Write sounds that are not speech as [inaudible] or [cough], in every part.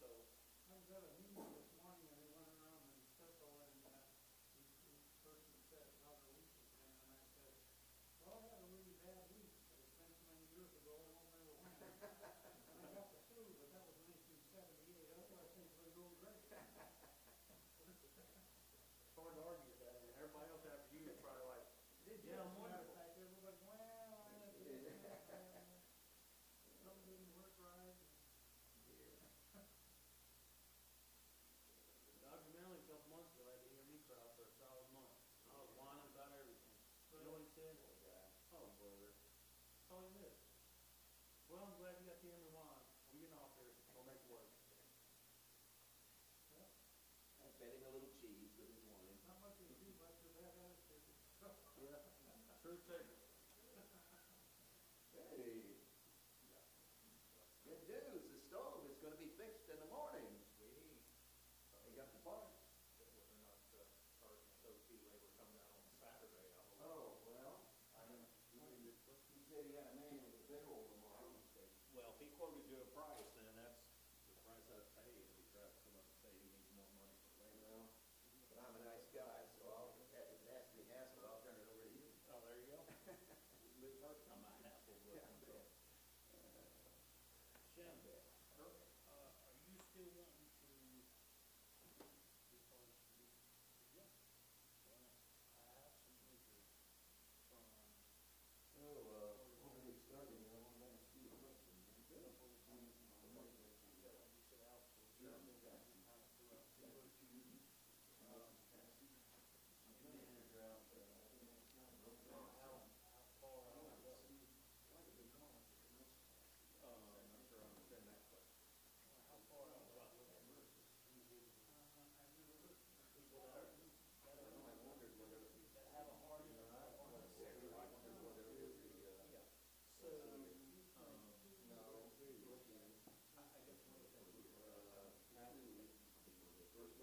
So I'm gonna need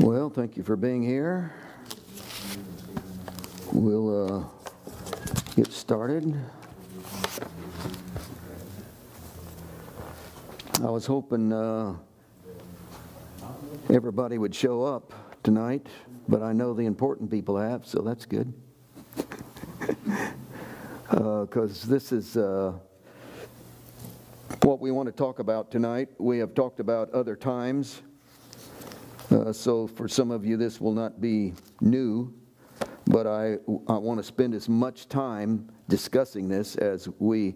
Well, thank you for being here. We'll uh, get started. I was hoping uh, everybody would show up tonight, but I know the important people have, so that's good. Because [laughs] uh, this is uh, what we want to talk about tonight. We have talked about other times. Uh, so for some of you, this will not be new, but I, I want to spend as much time discussing this as we,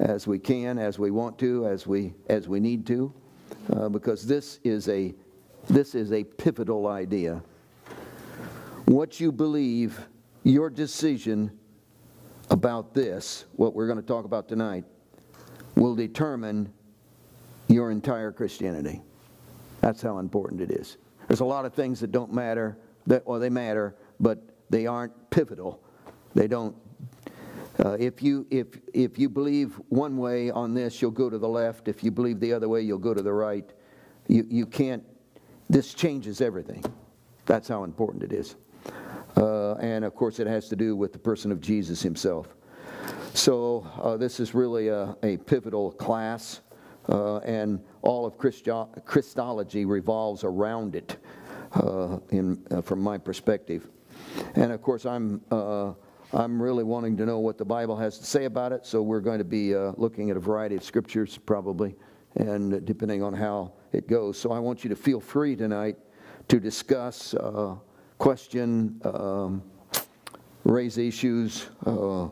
as we can, as we want to, as we, as we need to, uh, because this is, a, this is a pivotal idea. What you believe, your decision about this, what we're going to talk about tonight, will determine your entire Christianity. That's how important it is. There's a lot of things that don't matter, that, well, they matter, but they aren't pivotal. They don't. Uh, if, you, if, if you believe one way on this, you'll go to the left. If you believe the other way, you'll go to the right. You, you can't, this changes everything. That's how important it is. Uh, and of course, it has to do with the person of Jesus himself. So, uh, this is really a, a pivotal class, uh, and all of Christo- Christology revolves around it, uh, in, uh, from my perspective. And of course, I'm, uh, I'm really wanting to know what the Bible has to say about it, so we're going to be looking at a variety of scriptures, probably, and depending on how it goes. So, I want you to feel free tonight to discuss, question, um, raise issues. Uh,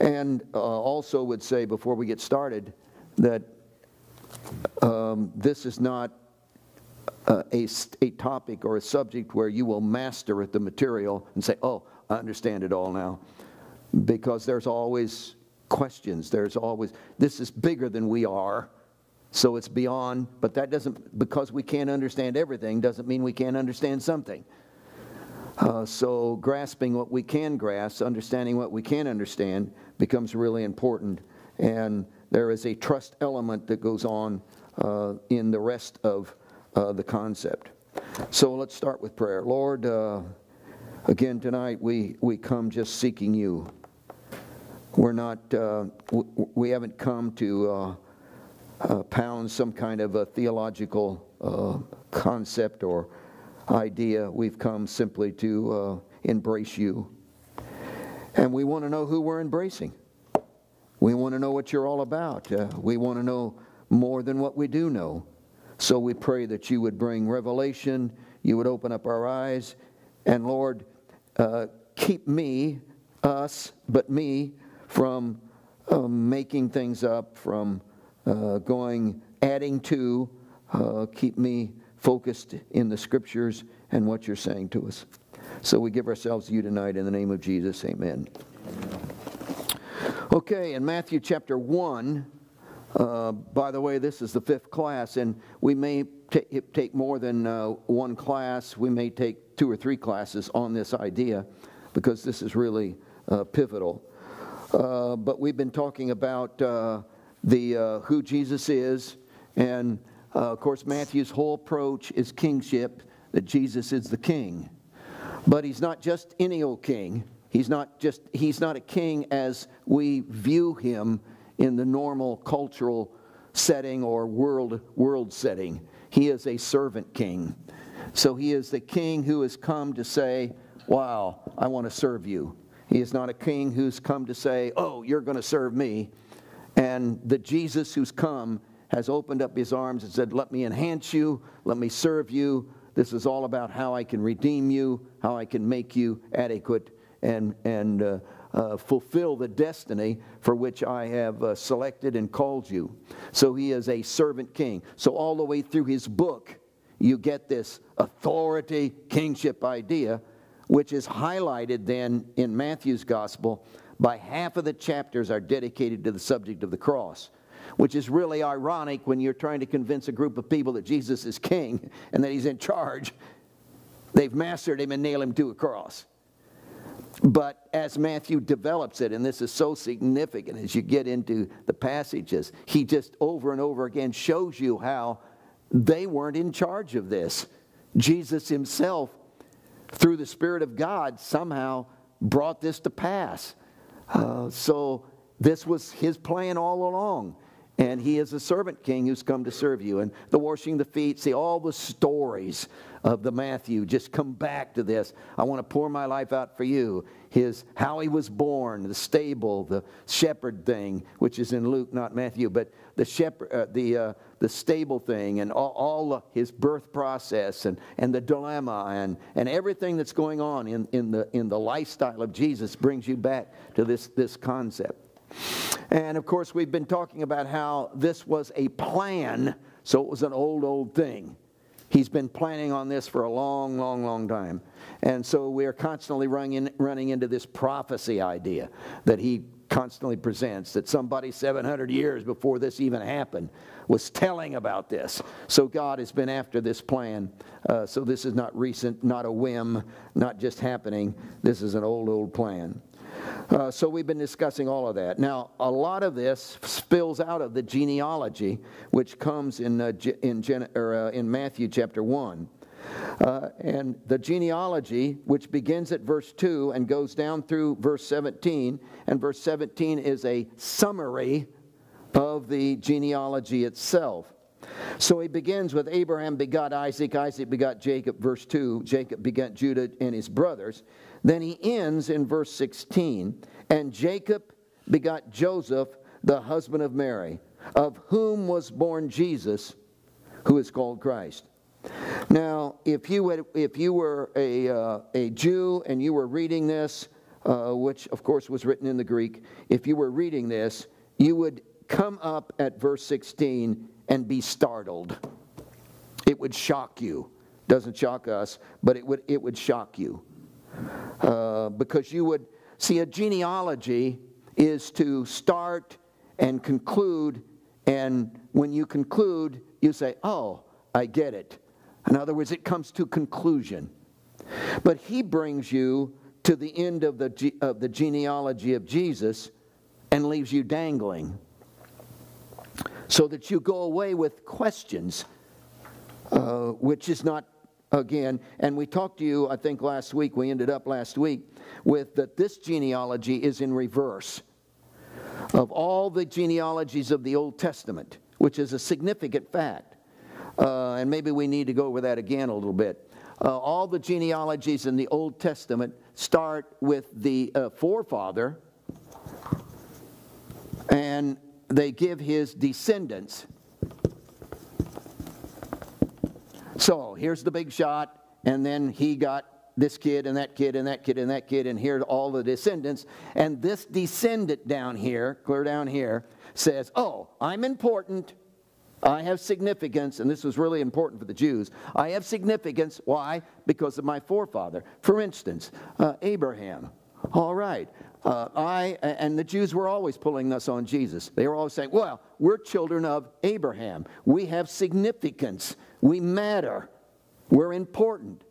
and uh, also would say before we get started that um, this is not uh, a, a topic or a subject where you will master at the material and say, oh, I understand it all now. Because there's always questions. There's always, this is bigger than we are. So it's beyond, but that doesn't, because we can't understand everything, doesn't mean we can't understand something. Uh, so, grasping what we can grasp, understanding what we can understand, becomes really important. And there is a trust element that goes on uh, in the rest of uh, the concept. So, let's start with prayer. Lord, uh, again tonight we, we come just seeking you. We're not, uh, we haven't come to pound some kind of a theological concept or idea. We've come simply to uh, embrace you. And we want to know who we're embracing. We want to know what you're all about. Uh, we want to know more than what we do know. So we pray that you would bring revelation, you would open up our eyes, and Lord, uh, keep me, us, but me, from um, making things up, from uh, going, adding to. Uh, keep me focused in the scriptures and what you're saying to us. So we give ourselves to you tonight in the name of Jesus. Amen. Okay, in Matthew chapter 1, uh, by the way, this is the fifth class, and we may take more than uh, one class. We may take two or three classes on this idea because this is really uh, pivotal. Uh, but we've been talking about uh, the uh, who Jesus is and of course, Matthew's whole approach is kingship, that Jesus is the king. But he's not just any old king. He's not just he's not a king as we view him in the normal cultural setting or world world setting. He is a servant king. So he is the king who has come to say, "Wow, I want to serve you." He is not a king who's come to say, "Oh, you're going to serve me." And the Jesus who's come has opened up his arms and said, Let me enhance you, let me serve you. This is all about how I can redeem you, how I can make you adequate and, and uh, uh, fulfill the destiny for which I have uh, selected and called you. So he is a servant king. So, all the way through his book, you get this authority kingship idea, which is highlighted then in Matthew's gospel by half of the chapters are dedicated to the subject of the cross which is really ironic when you're trying to convince a group of people that Jesus is king and that he's in charge. They've mastered him and nailed him to a cross. But as Matthew develops it, and this is so significant as you get into the passages, he just over and over again shows you how they weren't in charge of this. Jesus himself, through the Spirit of God, somehow brought this to pass. Uh, so this was his plan all along and he is a servant king who's come to serve you. And the washing the feet, see, all the stories of the Matthew just come back to this. I want to pour my life out for you. His how he was born, the stable, the shepherd thing, which is in Luke, not Matthew, but the shepherd, uh, the uh, the stable thing, and all, all his birth process, and and the dilemma, and and everything that's going on in in the in the lifestyle of Jesus brings you back to this this concept. And of course, we've been talking about how this was a plan, so it was an old, old thing. He's been planning on this for a long, long, long time. And so we're constantly running, running into this prophecy idea that he constantly presents that somebody 700 years before this even happened was telling about this. So God has been after this plan. Uh, so this is not recent, not a whim, not just happening. This is an old, old plan. Uh, so we've been discussing all of that. Now, a lot of this spills out of the genealogy, which comes in, uh, in, Gen- or, uh, in Matthew chapter 1. Uh, and the genealogy, which begins at verse 2 and goes down through verse 17, and verse 17 is a summary of the genealogy itself. So he begins with Abraham begot Isaac, Isaac begot Jacob, verse 2. Jacob begot Judah and his brothers. Then he ends in verse 16, and Jacob begot Joseph, the husband of Mary, of whom was born Jesus, who is called Christ. Now, if you, had, if you were a, uh, a Jew and you were reading this, uh, which of course was written in the Greek, if you were reading this, you would come up at verse 16 and be startled. It would shock you. Doesn't shock us, but it would, it would shock you. Uh, because you would see a genealogy is to start and conclude, and when you conclude, you say, Oh, I get it. In other words, it comes to conclusion. But he brings you to the end of the, of the genealogy of Jesus and leaves you dangling so that you go away with questions, uh, which is not, again, and we talked to you, I think last week, we ended up last week with that this genealogy is in reverse of all the genealogies of the Old Testament, which is a significant fact. Uh, and maybe we need to go over that again a little bit. Uh, all the genealogies in the Old Testament start with the uh, forefather and they give his descendants. So here's the big shot, and then he got this kid and that kid and that kid and that kid, and here all the descendants. And this descendant down here, clear down here, says, Oh, I'm important. I have significance, and this was really important for the Jews. I have significance. Why? Because of my forefather. For instance, uh, Abraham. All right. Uh, I and the Jews were always pulling us on Jesus. They were always saying, "Well, we're children of Abraham. We have significance. We matter. We're important."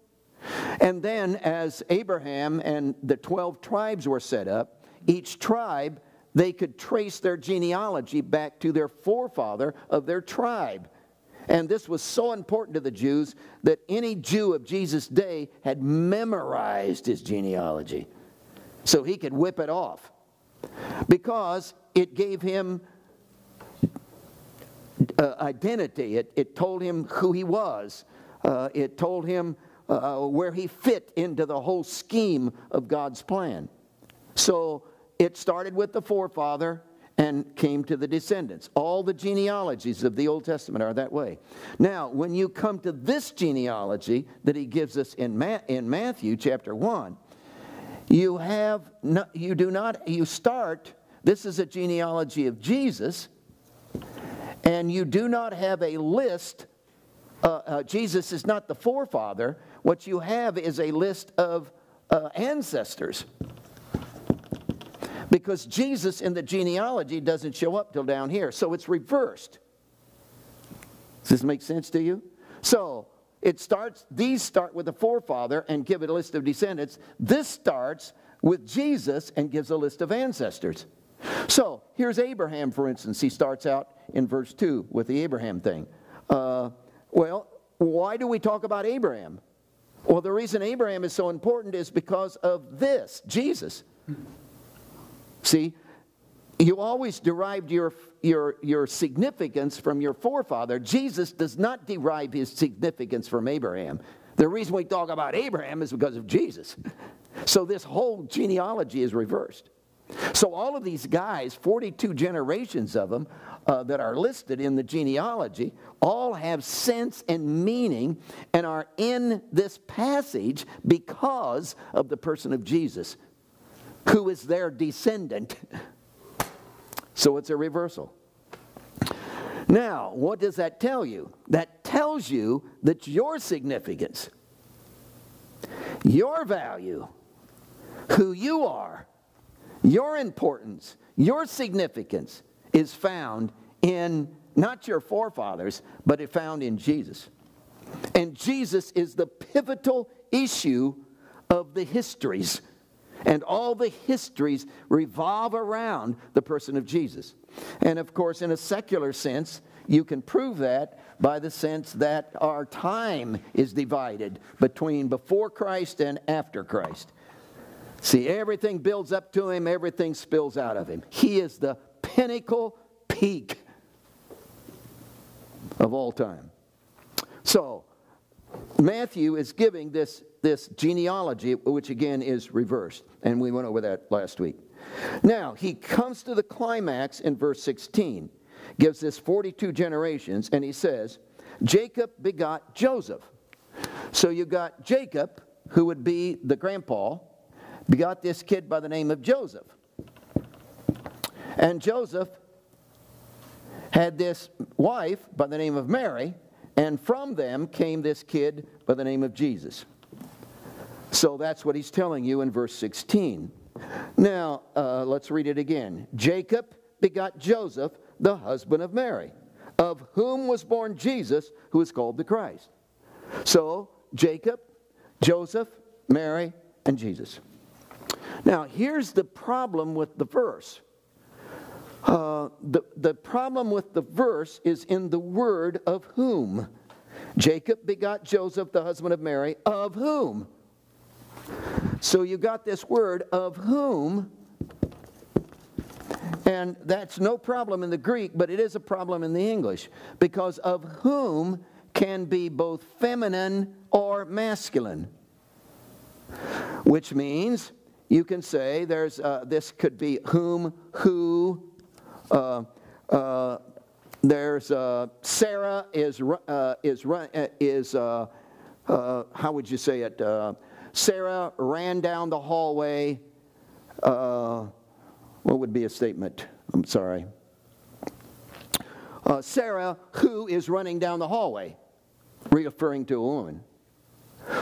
And then, as Abraham and the twelve tribes were set up, each tribe they could trace their genealogy back to their forefather of their tribe. And this was so important to the Jews that any Jew of Jesus' day had memorized his genealogy so he could whip it off because it gave him uh, identity. It, it told him who he was. Uh, it told him uh, where he fit into the whole scheme of God's plan. So it started with the forefather and came to the descendants. All the genealogies of the Old Testament are that way. Now, when you come to this genealogy that he gives us in, Ma- in Matthew chapter 1, you have you do not you start this is a genealogy of jesus and you do not have a list uh, uh, jesus is not the forefather. What you have is a list of uh, ancestors. Because jesus in the genealogy doesn't show up till down here so it's reversed. Does this make sense to you? So it starts, these start with the forefather and give it a list of descendants. This starts with Jesus and gives a list of ancestors. So here's Abraham, for instance. He starts out in verse 2 with the Abraham thing. Uh, well, why do we talk about Abraham? Well, the reason Abraham is so important is because of this Jesus. See, you always derived your, your, your significance from your forefather. Jesus does not derive his significance from Abraham. The reason we talk about Abraham is because of Jesus. So this whole genealogy is reversed. So all of these guys, 42 generations of them uh, that are listed in the genealogy, all have sense and meaning and are in this passage because of the person of Jesus, who is their descendant. [laughs] So it's a reversal. Now, what does that tell you? That tells you that your significance, your value, who you are, Your importance, your significance is found in not your forefathers, but it found in Jesus. And Jesus is the pivotal issue of the histories. And all the histories revolve around the person of Jesus. And of course, in a secular sense, you can prove that by the sense that our time is divided between before Christ and after Christ. See, everything builds up to him, everything spills out of him. He is the pinnacle peak of all time. So, Matthew is giving this, this genealogy, which again is reversed, and we went over that last week. Now, he comes to the climax in verse 16, gives this 42 generations, and he says, Jacob begot Joseph. So you got Jacob, who would be the grandpa, begot this kid by the name of Joseph. And Joseph had this wife by the name of Mary, and from them came this kid by the name of Jesus. So that's what he's telling you in verse 16. Now, uh, let's read it again. Jacob begot Joseph, the husband of Mary, of whom was born Jesus, who is called the Christ. So, Jacob, Joseph, Mary, and Jesus. Now, here's the problem with the verse. Uh, the, the problem with the verse is in the word of whom. Jacob begot Joseph, the husband of Mary, of whom? So you got this word of whom, and that's no problem in the Greek, but it is a problem in the English, because of whom can be both feminine or masculine, which means you can say there's uh, this could be whom, who, uh, uh, there's uh, Sarah is uh, is uh, is how would you say it? Sarah ran down the hallway. Uh, what would be a statement? I'm sorry. Uh, Sarah, who is running down the hallway, referring to a woman.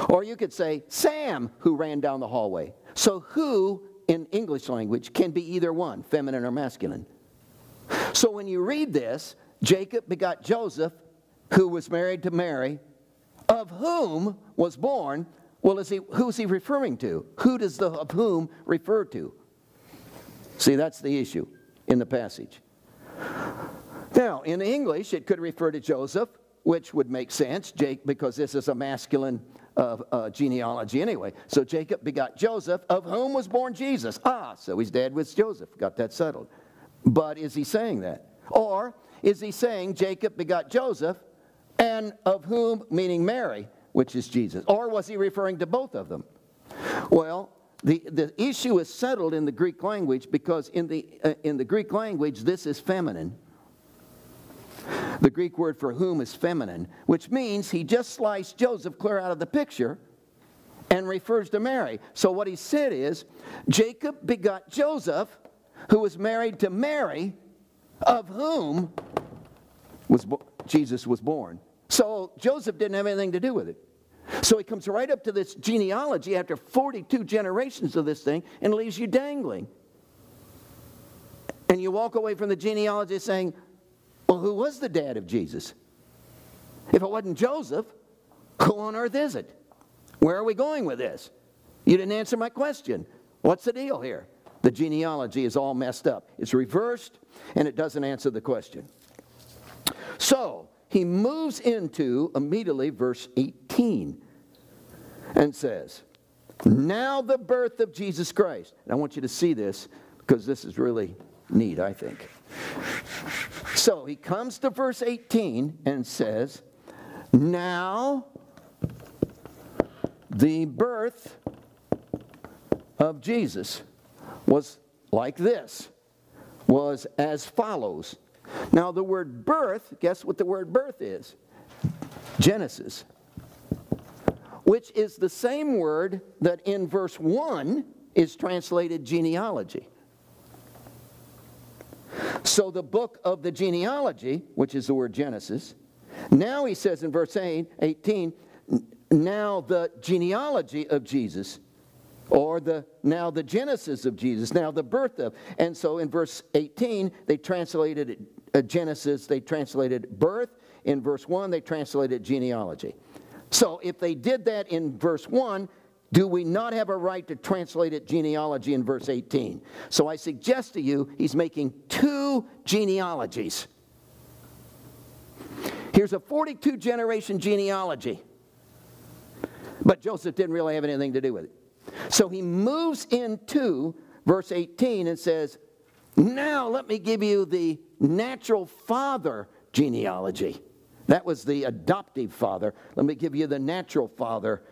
Or you could say Sam, who ran down the hallway. So, who in English language can be either one, feminine or masculine. So when you read this, Jacob begot Joseph, who was married to Mary, of whom was born. Well, is he, who's he referring to? Who does the of whom refer to? See, that's the issue in the passage. Now, in English, it could refer to Joseph, which would make sense, Jake, because this is a masculine uh, uh, genealogy anyway. So Jacob begot Joseph, of whom was born Jesus. Ah, so his dad was Joseph. Got that settled. But is he saying that? Or is he saying Jacob begot Joseph, and of whom, meaning Mary, which is Jesus? Or was he referring to both of them? Well, the, the issue is settled in the Greek language because in the, uh, in the Greek language, this is feminine. The Greek word for whom is feminine, which means he just sliced Joseph clear out of the picture and refers to Mary. So what he said is Jacob begot Joseph, who was married to Mary, of whom was Jesus was born. So Joseph didn't have anything to do with it. So he comes right up to this genealogy after 42 generations of this thing and leaves you dangling. And you walk away from the genealogy saying, Well, who was the dad of Jesus? If it wasn't Joseph, who on earth is it? Where are we going with this? You didn't answer my question. What's the deal here? the genealogy is all messed up. It's reversed and it doesn't answer the question. So he moves into immediately verse 18 and says, Now the birth of Jesus Christ. And I want you to see this because this is really neat, I think. So he comes to verse 18 and says, Now the birth of Jesus was like this, was as follows. Now, the word birth, guess what the word birth is? Genesis, which is the same word that in verse 1 is translated genealogy. So, the book of the genealogy, which is the word Genesis, now he says in verse 18, now the genealogy of Jesus or the now the genesis of Jesus, now the birth of. And so in verse 18, they translated it, Uh, Genesis, they translated birth. In verse 1, they translated genealogy. So if they did that in verse 1, do we not have a right to translate it genealogy in verse 18? So I suggest to you, he's making two genealogies. Here's a 42 generation genealogy. But Joseph didn't really have anything to do with it. So he moves into verse 18 and says, Now let me give you the natural father genealogy. That was the adoptive father. Let me give you the natural father,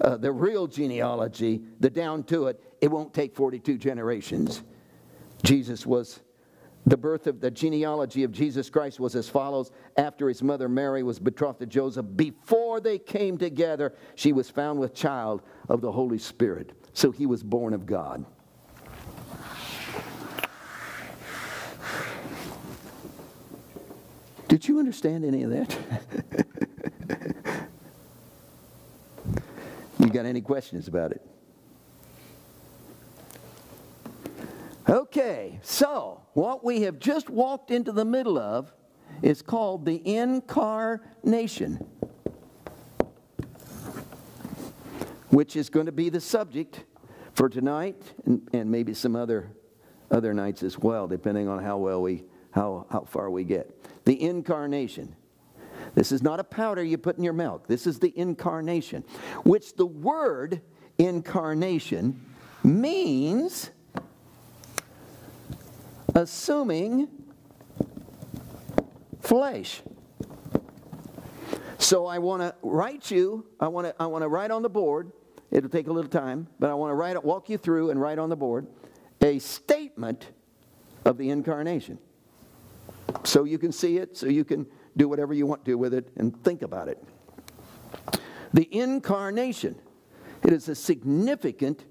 uh, the real genealogy, the down to it. It won't take 42 generations. Jesus was, the birth of the genealogy of Jesus Christ was as follows. After his mother Mary was betrothed to Joseph, before they came together, she was found with child of the Holy Spirit. So he was born of God. Did you understand any of that? [laughs] you got any questions about it? Okay, so what we have just walked into the middle of is called the incarnation, which is going to be the subject for tonight and, and maybe some other other nights as well, depending on how well we how, how far we get. The incarnation. This is not a powder you put in your milk. This is the incarnation, which the word incarnation means assuming flesh. So I want to write you, I want to I want to write on the board. It'll take a little time, but I want to write it, walk you through and write on the board a statement of the incarnation so you can see it, so you can do whatever you want to with it and think about it. The incarnation, it is a significant,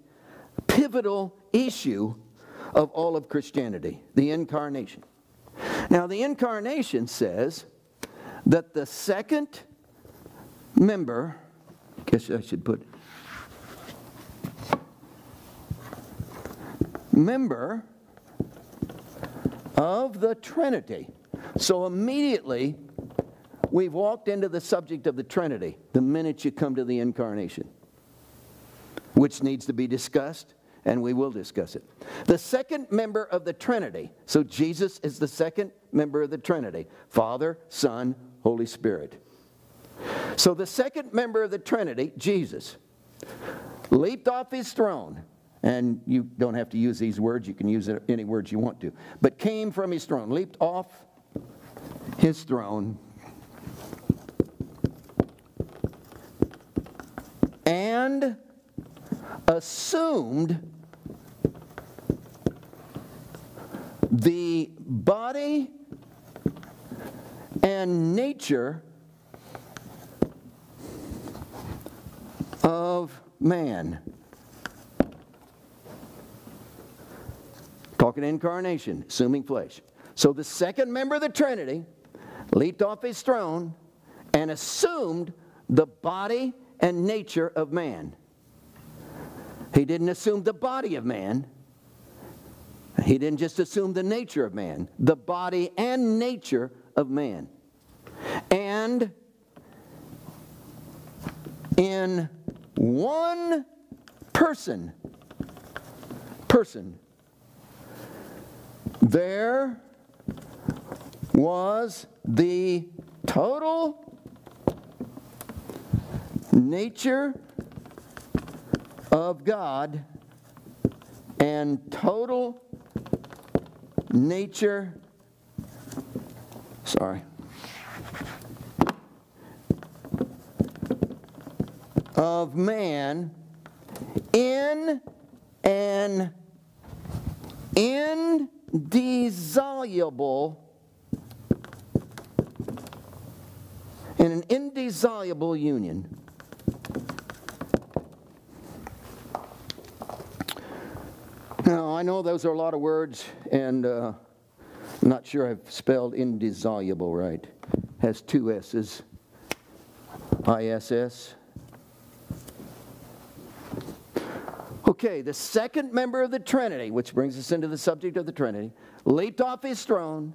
pivotal issue of all of Christianity, the incarnation. Now, the incarnation says that the second member, I guess I should put member of the Trinity. So immediately, we've walked into the subject of the Trinity the minute you come to the incarnation, which needs to be discussed, and we will discuss it. The second member of the Trinity, so Jesus is the second member of the Trinity Father, Son, Holy Spirit. So the second member of the Trinity, Jesus, leaped off his throne and you don't have to use these words, you can use any words you want to, but came from his throne, leaped off his throne, and assumed the body and nature of man. Talking incarnation, assuming flesh. So the second member of the Trinity leaped off his throne and assumed the body and nature of man. He didn't assume the body of man. He didn't just assume the nature of man, the body and nature of man. And in one person, person, there was the total nature of God and total nature, sorry, of man in an indissoluble in an indissoluble union. Now, I know those are a lot of words, and uh, I'm not sure I've spelled indissoluble right. Has two S's. ISS. Okay, the second member of the Trinity, which brings us into the subject of the Trinity, leaped off his throne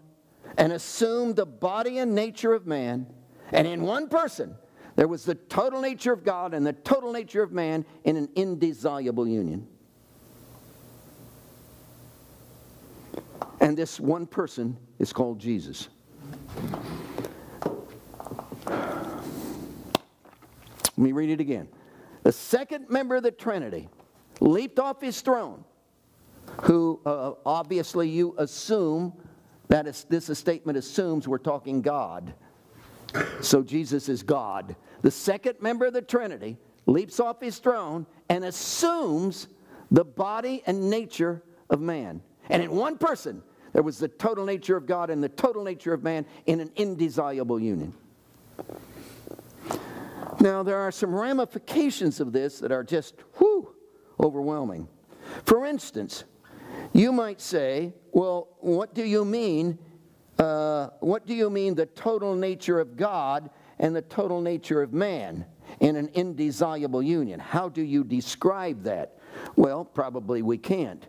and assumed the body and nature of man. And in one person, there was the total nature of God and the total nature of man in an indissoluble union. And this one person is called Jesus. Let me read it again. The second member of the Trinity leaped off his throne, who uh, obviously you assume that is, this statement assumes we're talking God. So Jesus is God. The second member of the Trinity leaps off his throne and assumes the body and nature of man. And in one person, there was the total nature of God and the total nature of man in an indissoluble union. Now, there are some ramifications of this that are just, whew, overwhelming. For instance, you might say, well, what do you mean? Uh, what do you mean the total nature of God and the total nature of man in an indissoluble union? How do you describe that? Well, probably we can't.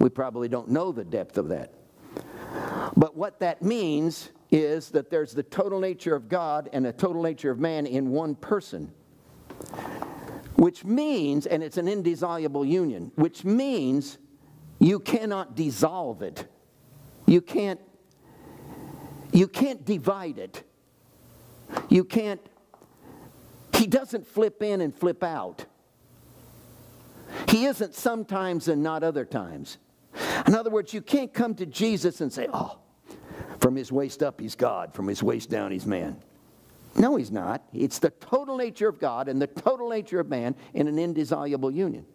We probably don't know the depth of that. But what that means is that there's the total nature of God and the total nature of man in one person. Which means, and it's an indissoluble union, which means you cannot dissolve it. You can't you can't divide it. You can't he doesn't flip in and flip out. He isn't sometimes and not other times. In other words, you can't come to Jesus and say, "Oh, from his waist up, he's God. From his waist down, he's man. No, he's not. It's the total nature of God and the total nature of man in an indissoluble union.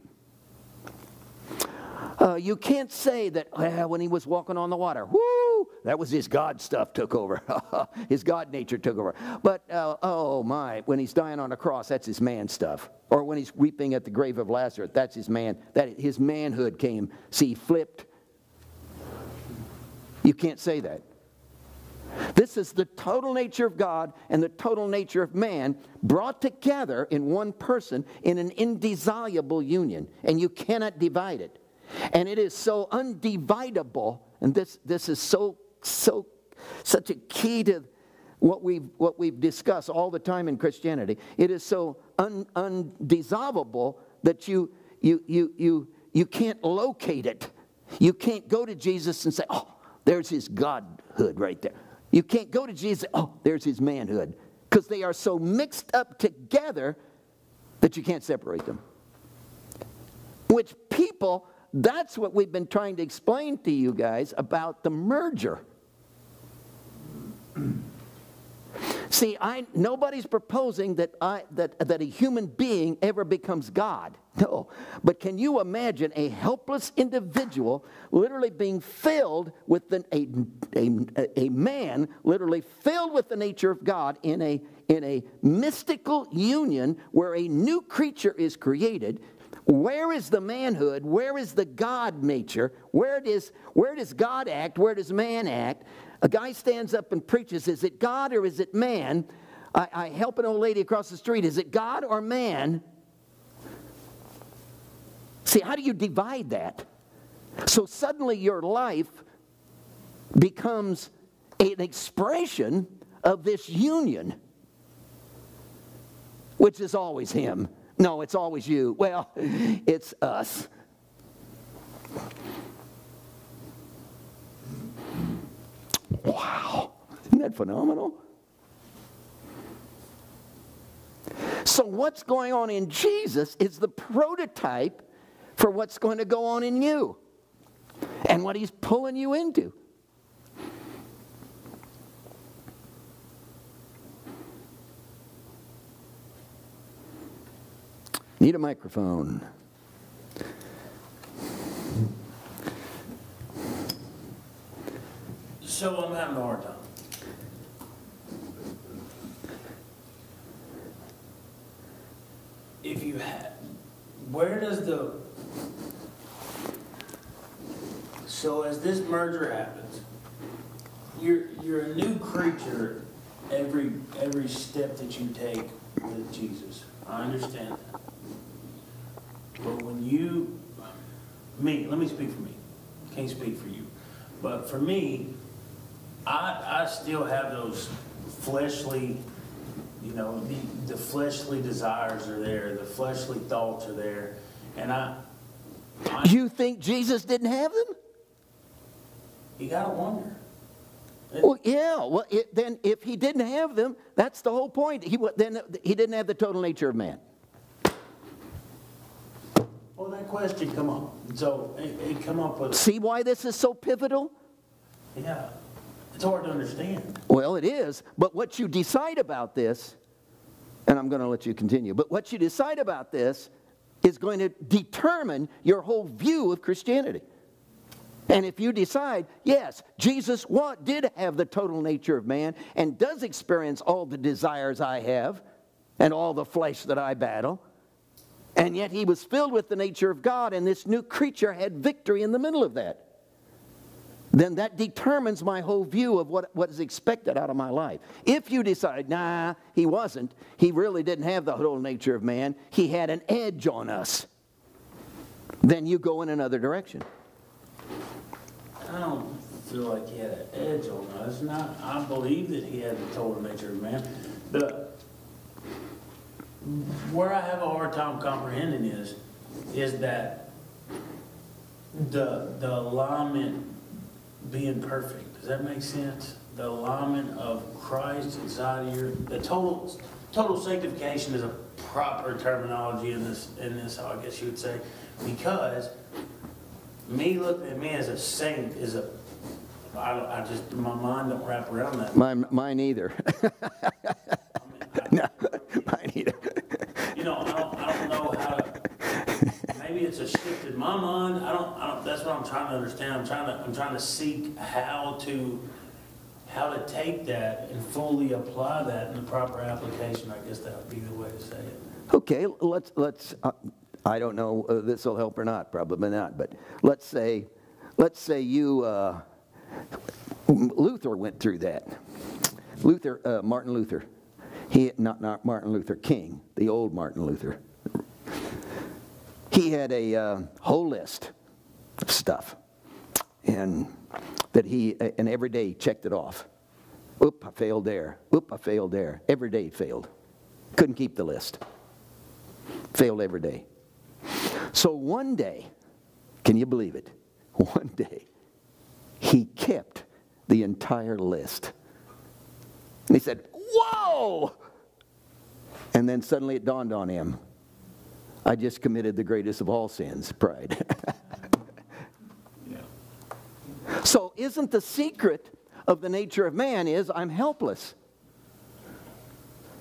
Uh, you can't say that well, when he was walking on the water, whoo, that was his God stuff took over. [laughs] his God nature took over. But uh, oh my, when he's dying on a cross, that's his man stuff. Or when he's weeping at the grave of Lazarus, that's his man. That his manhood came. See, flipped. You can't say that. This is the total nature of God and the total nature of man brought together in one person in an indissoluble union, and you cannot divide it. And it is so undividable, and this, this is so, so, such a key to what we've, what we've discussed all the time in Christianity. It is so un, undissolvable that you, you, you, you, you can't locate it. You can't go to Jesus and say, oh, there's his godhood right there. You can't go to Jesus, oh, there's his manhood, because they are so mixed up together that you can't separate them. Which people, that's what we've been trying to explain to you guys about the merger. [clears throat] See, I, nobody's proposing that, I, that, that a human being ever becomes God. [laughs] No. But can you imagine a helpless individual literally being filled with an, a, a, a man, literally filled with the nature of God in a, in a mystical union where a new creature is created? Where is the manhood? Where is the God nature? Where does, where does God act? Where does man act? A guy stands up and preaches, is it God or is it man? I, I help an old lady across the street, is it God or man? See, how do you divide that? So suddenly your life becomes an expression of this union, which is always Him. No, it's always you. Well, [laughs] it's us. Wow, isn't that phenomenal? So, what's going on in Jesus is the prototype for what's going to go on in you and what he's pulling you into. Need a microphone. So I'm having a hard time. Uh, if you had, where does the, so as this merger happens, you're, you're a new creature every, every step that you take with Jesus. I understand that. But when you me, let me speak for me. Can't speak for you. But for me, I, I still have those fleshly, you know, the, the fleshly desires are there, the fleshly thoughts are there. And I, I You think Jesus didn't have them? you gotta wonder. Well, yeah. Well, it, then if he didn't have them, that's the whole point. He then he didn't have the total nature of man. Well, that question come up. So it, it come up with, See why this is so pivotal? yeah, it's hard to understand. Well, it is. But what you decide about this, and I'm going to let you continue, but what you decide about this is going to determine your whole view of Christianity. And if you decide, yes, Jesus what, did have the total nature of man and does experience all the desires I have and all the flesh that I battle, and yet he was filled with the nature of God, and this new creature had victory in the middle of that then that determines my whole view of what, what is expected out of my life. If you decide, nah, he wasn't, he really didn't have the whole nature of man, he had an edge on us, then you go in another direction. I don't feel like he had an edge on us, I, I believe that he had the total nature of man. The, where I have a hard time comprehending is, is that the, the alignment being perfect, does that make sense? The alignment of Christ inside of your, the total, total sanctification is a proper terminology in this, in this, I guess you would say, because me looking at me as a saint is a, I, just, my mind don't wrap around that. Mine, mine either. [laughs] no, mine either. You know, I don't, I don't know how to, maybe it's a shift in my mind, I don't, I don't, that's what I'm trying to understand, I'm trying to, I'm trying to seek how to, how to take that and fully apply that in the proper application, I guess that would be the way to say it. Okay, let's, let's, uh, I don't know uh, this will help or not, probably not, but let's say, let's say you, uh, Luther went through that. Luther, uh, Martin Luther, he, not, not Martin Luther King, the old Martin Luther. He had a uh, whole list of stuff, and that he, and every day he checked it off. Oop, I failed there. Oop, I failed there. Every day failed. Couldn't keep the list failed every day. So one day, can you believe it? [laughs] One day, he kept the entire list. And he said, Whoa! And then suddenly it dawned on him I just committed the greatest of all sins pride. So, isn't the secret of the nature of man is I'm helpless?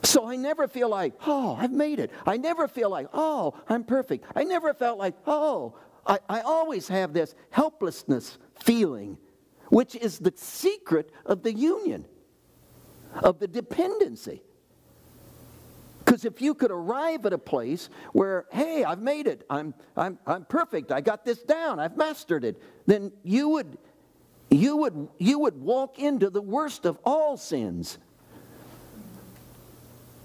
So I never feel like, oh, I've made it. I never feel like, oh, I'm perfect. I never felt like, oh, I, I always have this helplessness feeling, which is the secret of the union, of the dependency. Because if you could arrive at a place where, hey, I've made it, I'm, I'm, I'm perfect, I got this down, I've mastered it, then you would, you, would, you would walk into the worst of all sins.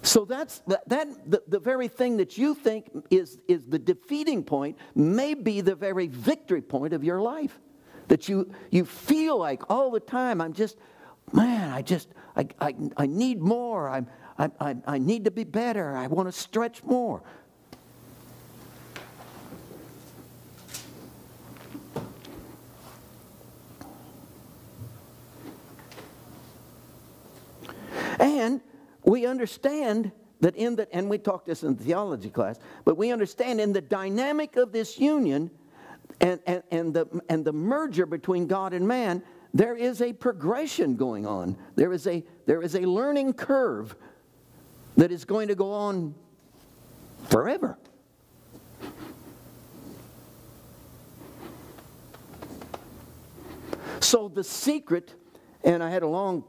So that's that, that the, the very thing that you think is, is the defeating point may be the very victory point of your life. That you, you feel like all the time, I'm just, man, I just, I, I, I need more. I'm, I, I, I need to be better. I want to stretch more. And we understand that in the, and we talked this in theology class, but we understand in the dynamic of this union and, and, and, the, and the merger between God and man, there is a progression going on. There is a, there is a learning curve that is going to go on forever. So the secret, and I had a long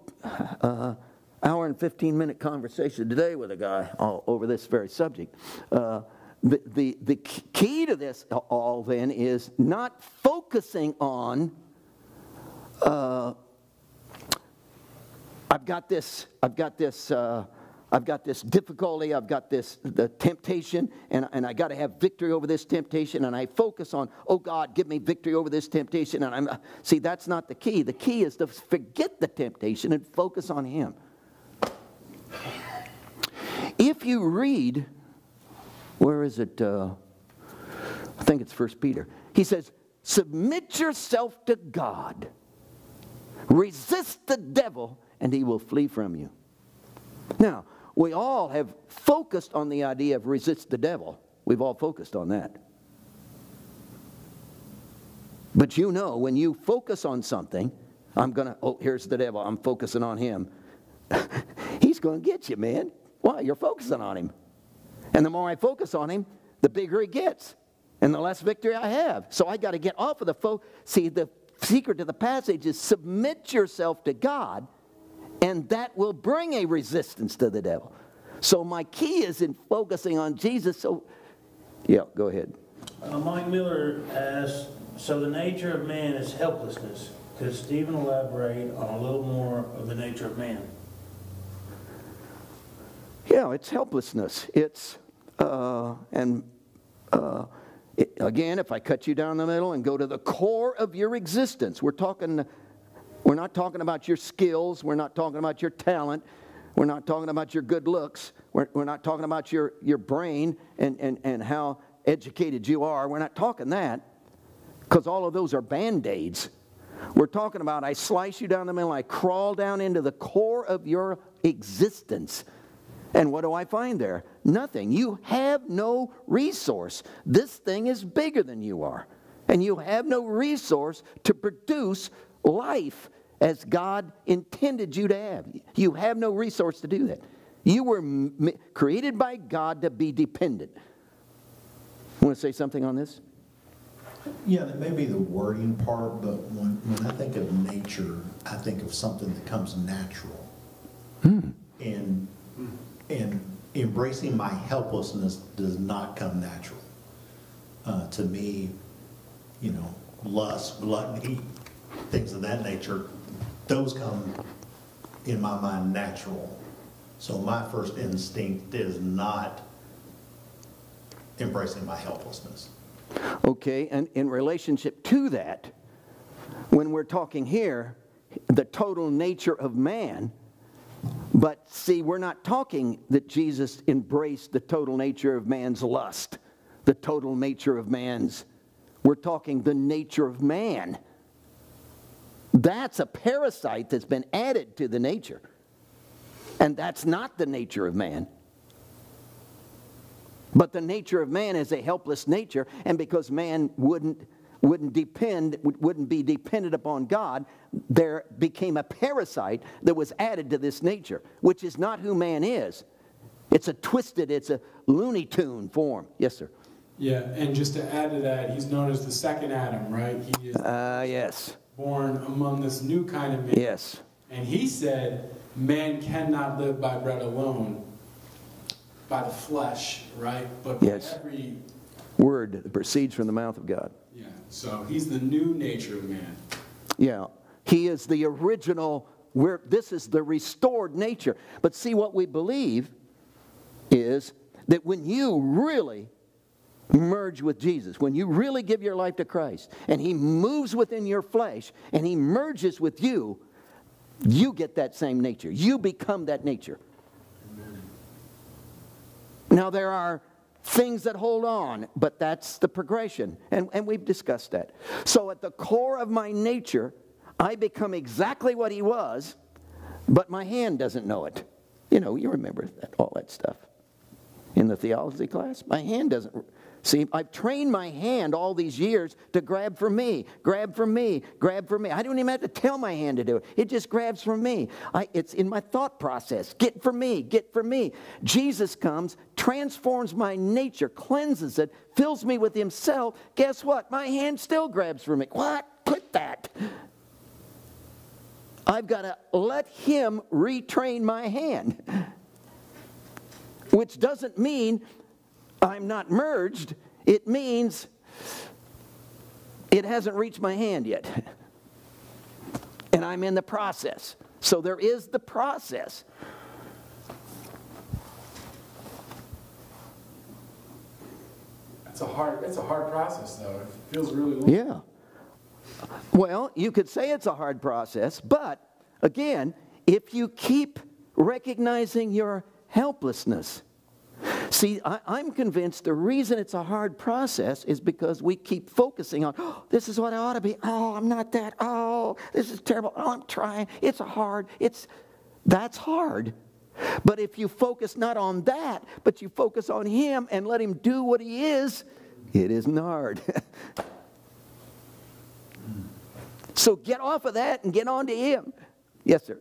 uh, hour and 15 minute conversation today with a guy over this very subject. Uh, the, the, the key to this all then is not focusing on uh, I've got this, I've got this, uh, I've got this difficulty, I've got this the temptation, and, and I got to have victory over this temptation, and I focus on, oh God, give me victory over this temptation. And I'm see, that's not the key. The key is to forget the temptation and focus on Him. If you read, where is it? Uh, I think it's First Peter. He says, "Submit yourself to God. Resist the devil, and he will flee from you." Now, we all have focused on the idea of resist the devil. We've all focused on that. But you know, when you focus on something, I'm going to, oh, here's the devil, I'm focusing on him. [laughs] He's going to get you, man. Why? You're focusing on him. And the more I focus on him, the bigger he gets and the less victory I have. So I got to get off of the focus. See, the secret to the passage is submit yourself to God and that will bring a resistance to the devil. So my key is in focusing on Jesus. So, yeah, go ahead. Uh, Mike Miller asks, so the nature of man is helplessness. Could Stephen elaborate on a little more of the nature of man? Yeah, it's helplessness. It's, uh, and uh, it, again, if I cut you down the middle and go to the core of your existence, we're talking we're not talking about your skills. We're not talking about your talent. We're not talking about your good looks. We're, we're not talking about your, your brain and, and, and how educated you are. We're not talking that because all of those are band aids. We're talking about I slice you down the middle, I crawl down into the core of your existence. And what do I find there? Nothing. You have no resource. This thing is bigger than you are. And you have no resource to produce life as God intended you to have. You have no resource to do that. You were m- created by God to be dependent. Want to say something on this? Yeah, that may be the wording part, but when, when I think of nature, I think of something that comes natural. Hmm. And, and embracing my helplessness does not come natural. Uh, to me, you know, lust, gluttony, things of that nature, those come, in my mind, natural. So my first instinct is not embracing my helplessness. Okay, and in relationship to that, when we're talking here, the total nature of man, but see, we're not talking that Jesus embraced the total nature of man's lust, the total nature of man's. We're talking the nature of man. That's a parasite that's been added to the nature. And that's not the nature of man. But the nature of man is a helpless nature, and because man wouldn't, wouldn't depend, wouldn't be dependent upon God, there became a parasite that was added to this nature, which is not who man is. It's a twisted, it's a Looney Tune form. Yes, sir. Yeah, and just to add to that, he's known as the second Adam, right? He is Uh, yes. Born among this new kind of man. Yes. And he said, man cannot live by bread alone, by the flesh, right? But by Yes. every, Word that proceeds from the mouth of God. yeah. So he's the new nature of man. Yeah. He is the original, where this is the restored nature. But see, what we believe is that when you really merge with Jesus, when you really give your life to Christ, and He moves within your flesh, and He merges with you, you get that same nature. You become that nature. Now, there are things that hold on, but that's the progression, and, and we've discussed that. So, at the core of my nature, I become exactly what He was, but my hand doesn't know it. You know, you remember that, all that stuff in the theology class. My hand doesn't. See, I've trained my hand all these years to grab for me, grab for me, grab for me. I don't even have to tell my hand to do it. It just grabs for me. I, it's in my thought process. Get for me, get for me. Jesus comes, transforms my nature, cleanses it, fills me with himself. Guess what? My hand still grabs for me. What? Quit that. I've got to let him retrain my hand. Which doesn't mean I'm not merged, it means it hasn't reached my hand yet. And I'm in the process. So there is the process. It's a hard, It's a hard process, though. It feels really long. Yeah. Well, you could say it's a hard process, but again, if you keep recognizing your helplessness, see, I, am convinced the reason it's a hard process is because we keep focusing on, oh, this is what I ought to be. Oh, I'm not that. Oh, this is terrible. Oh, I'm trying. It's hard. It's that's hard. But if you focus not on that, but you focus on Him and let Him do what He is, it isn't hard. [laughs] so get off of that and get on to Him. Yes, sir.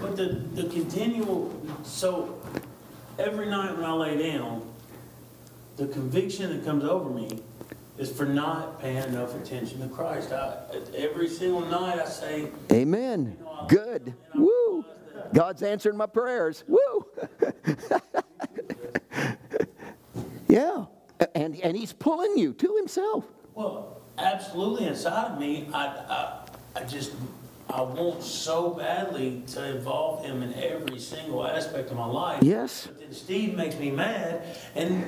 But the, the continual, so every night when I lay down, the conviction that comes over me is for not paying enough attention to Christ. I, every single night I say, Amen. You know, Good. Woo. God's answering my prayers. Woo! [laughs] yeah. And, and he's pulling you to himself. Well, absolutely. Inside of me, I, I, I just, I want so badly to involve him in every single aspect of my life. Yes. But then Steve makes me mad, and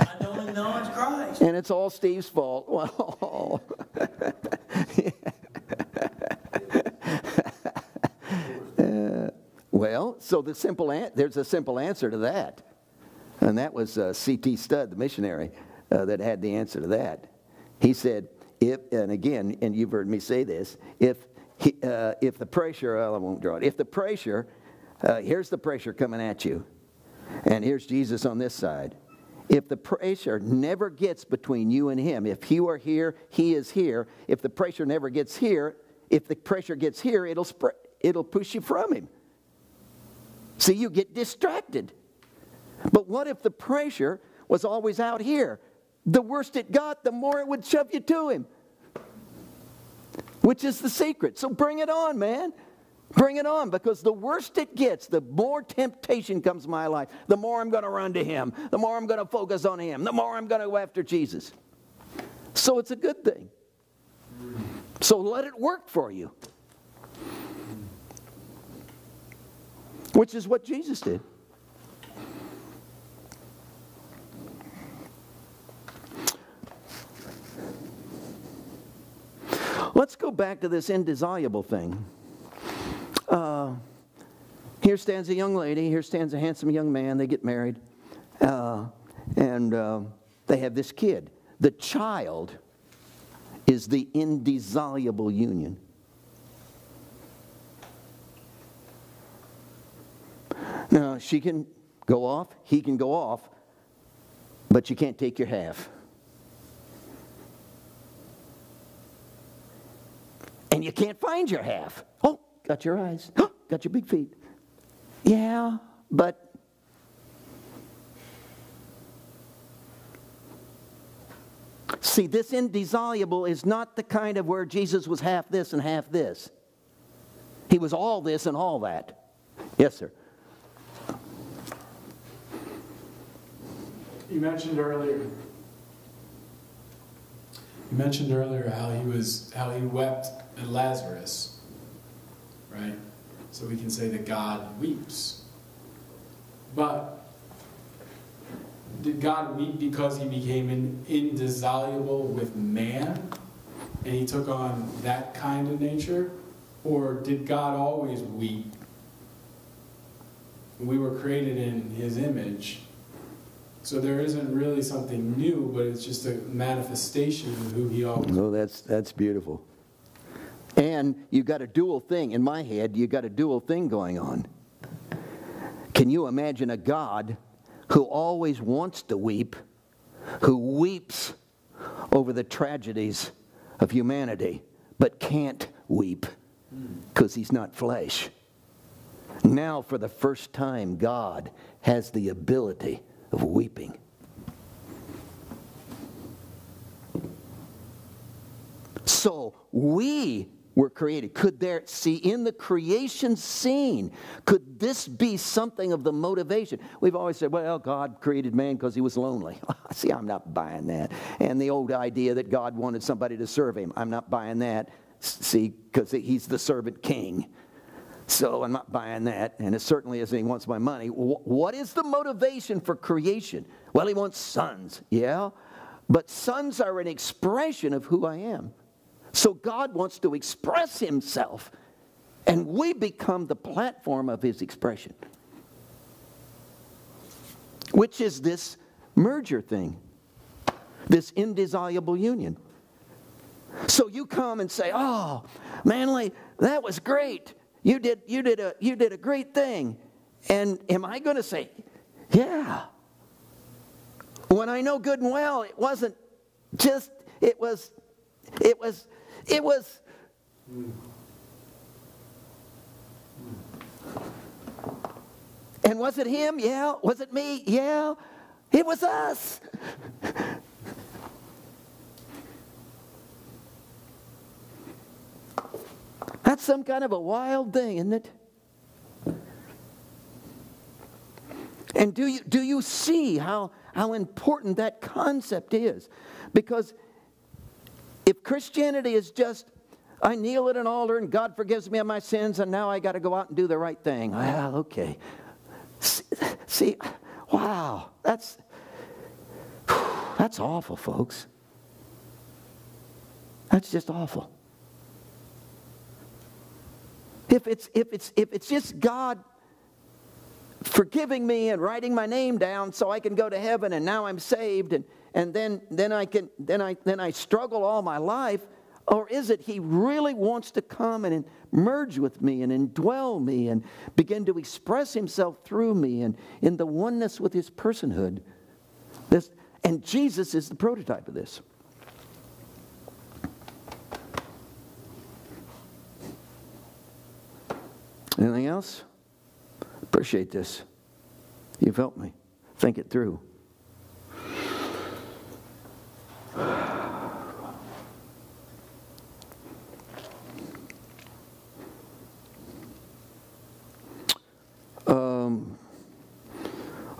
I don't acknowledge Christ. And it's all Steve's fault. [laughs] Well, [laughs] Well, so the simple an- there's a simple answer to that. And that was uh, C.T. Studd, the missionary, uh, that had the answer to that. He said, if, and again, and you've heard me say this, if, he, uh, if the pressure, well, I won't draw it, if the pressure, uh, here's the pressure coming at you, and here's Jesus on this side. If the pressure never gets between you and him, if you are here, he is here. If the pressure never gets here, if the pressure gets here, it'll, spread, it'll push you from him. See, you get distracted. But what if the pressure was always out here? The worse it got, the more it would shove you to him. Which is the secret. So bring it on, man. Bring it on because the worse it gets, the more temptation comes my life, the more I'm going to run to Him, the more I'm going to focus on Him, the more I'm going to go after Jesus. So it's a good thing. So let it work for you. which is what Jesus did. Let's go back to this indissoluble thing. Uh, here stands a young lady, here stands a handsome young man, they get married, uh, and uh, they have this kid. The child is the indissoluble union. Now, she can go off, he can go off, but you can't take your half. And you can't find your half. Oh, got your eyes. [gasps] Got your big feet. Yeah, but See, this indissoluble is not the kind of where Jesus was half this and half this. He was all this and all that. Yes, sir. You mentioned earlier. You mentioned earlier how he was how he wept at Lazarus, right? So we can say that God weeps. But did God weep because he became in, indissoluble with man and he took on that kind of nature? Or did God always weep? We were created in his image so there isn't really something new, but it's just a manifestation of who he always. Oh, that's that's beautiful. And you got a dual thing in my head. You got a dual thing going on. Can you imagine a God who always wants to weep, who weeps over the tragedies of humanity, but can't weep because he's not flesh? Now, for the first time, God has the ability of weeping. So we were created. Could there, see, in the creation scene, could this be something of the motivation? We've always said, well, God created man because he was lonely. [laughs] see, I'm not buying that. And the old idea that God wanted somebody to serve him, I'm not buying that. See, because he's the servant king. So I'm not buying that, and it certainly isn't he wants my money. What is the motivation for creation? Well, he wants sons, yeah? but sons are an expression of who I am. So God wants to express himself, and we become the platform of his expression, which is this merger thing, this indissoluble union. So you come and say, "Oh, Manley, that was great. You did you did a you did a great thing." And am I going to say, "Yeah"? When I know good and well it wasn't just it was it was it was And was it him? Yeah. Was it me? Yeah. It was us. That's some kind of a wild thing, isn't it? And do you, do you see how, how important that concept is? Because if Christianity is just, I kneel at an altar and God forgives me of my sins and now I got to go out and do the right thing. Well, okay. See, see wow, that's, that's awful, folks. That's just awful. If it's, if it's, if it's just God forgiving me and writing my name down so I can go to heaven and now I'm saved and, and then, then, I can, then, I, then I struggle all my life? Or is it he really wants to come and merge with me and indwell me and begin to express himself through me and in the oneness with his personhood? This, and Jesus is the prototype of this. Anything else? Appreciate this. You've helped me think it through. Um,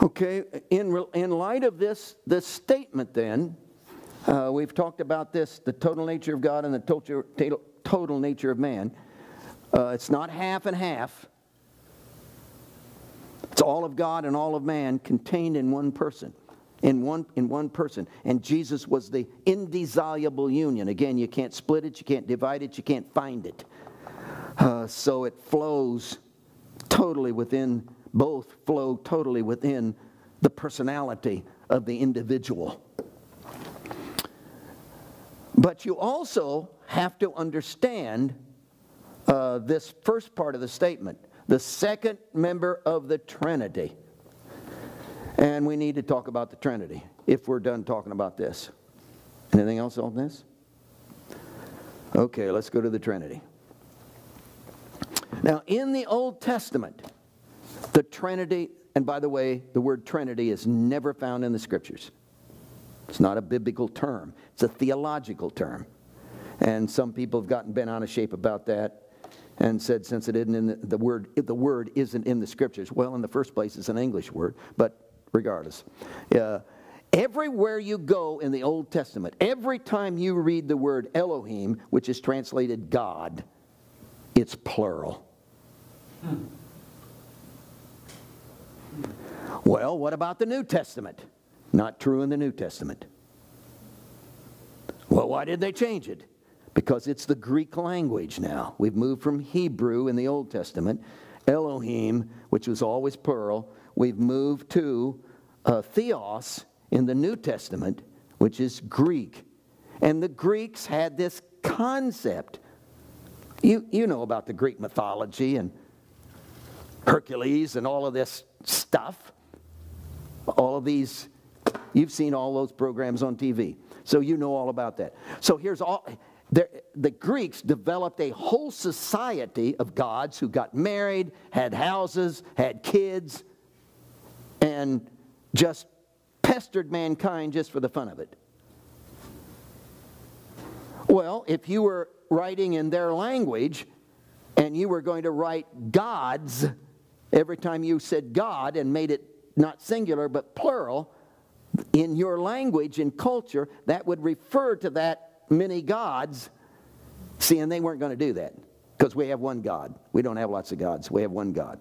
okay, in, in light of this, this statement, then, uh, we've talked about this the total nature of God and the total, total nature of man. Uh, it's not half and half. It's all of God and all of man contained in one person. In one, in one person. And Jesus was the indissoluble union. Again, you can't split it, you can't divide it, you can't find it. Uh, so it flows totally within, both flow totally within the personality of the individual. But you also have to understand uh, this first part of the statement the second member of the Trinity. And we need to talk about the Trinity if we're done talking about this. Anything else on this? Okay, let's go to the Trinity. Now, in the Old Testament, the Trinity, and by the way, the word Trinity is never found in the Scriptures. It's not a biblical term, it's a theological term. And some people have gotten bent out of shape about that and said since it isn't in the, the word the word isn't in the scriptures well in the first place it's an english word but regardless uh, everywhere you go in the old testament every time you read the word elohim which is translated god it's plural well what about the new testament not true in the new testament well why did they change it because it's the Greek language now. We've moved from Hebrew in the Old Testament, Elohim, which was always plural. We've moved to uh, Theos in the New Testament, which is Greek. And the Greeks had this concept. You, you know about the Greek mythology and Hercules and all of this stuff. All of these, you've seen all those programs on TV. So you know all about that. So here's all the Greeks developed a whole society of gods who got married, had houses, had kids, and just pestered mankind just for the fun of it. Well, if you were writing in their language and you were going to write gods every time you said God and made it not singular but plural, in your language and culture, that would refer to that many gods. See, and they weren't going to do that because we have one God. We don't have lots of gods, we have one God.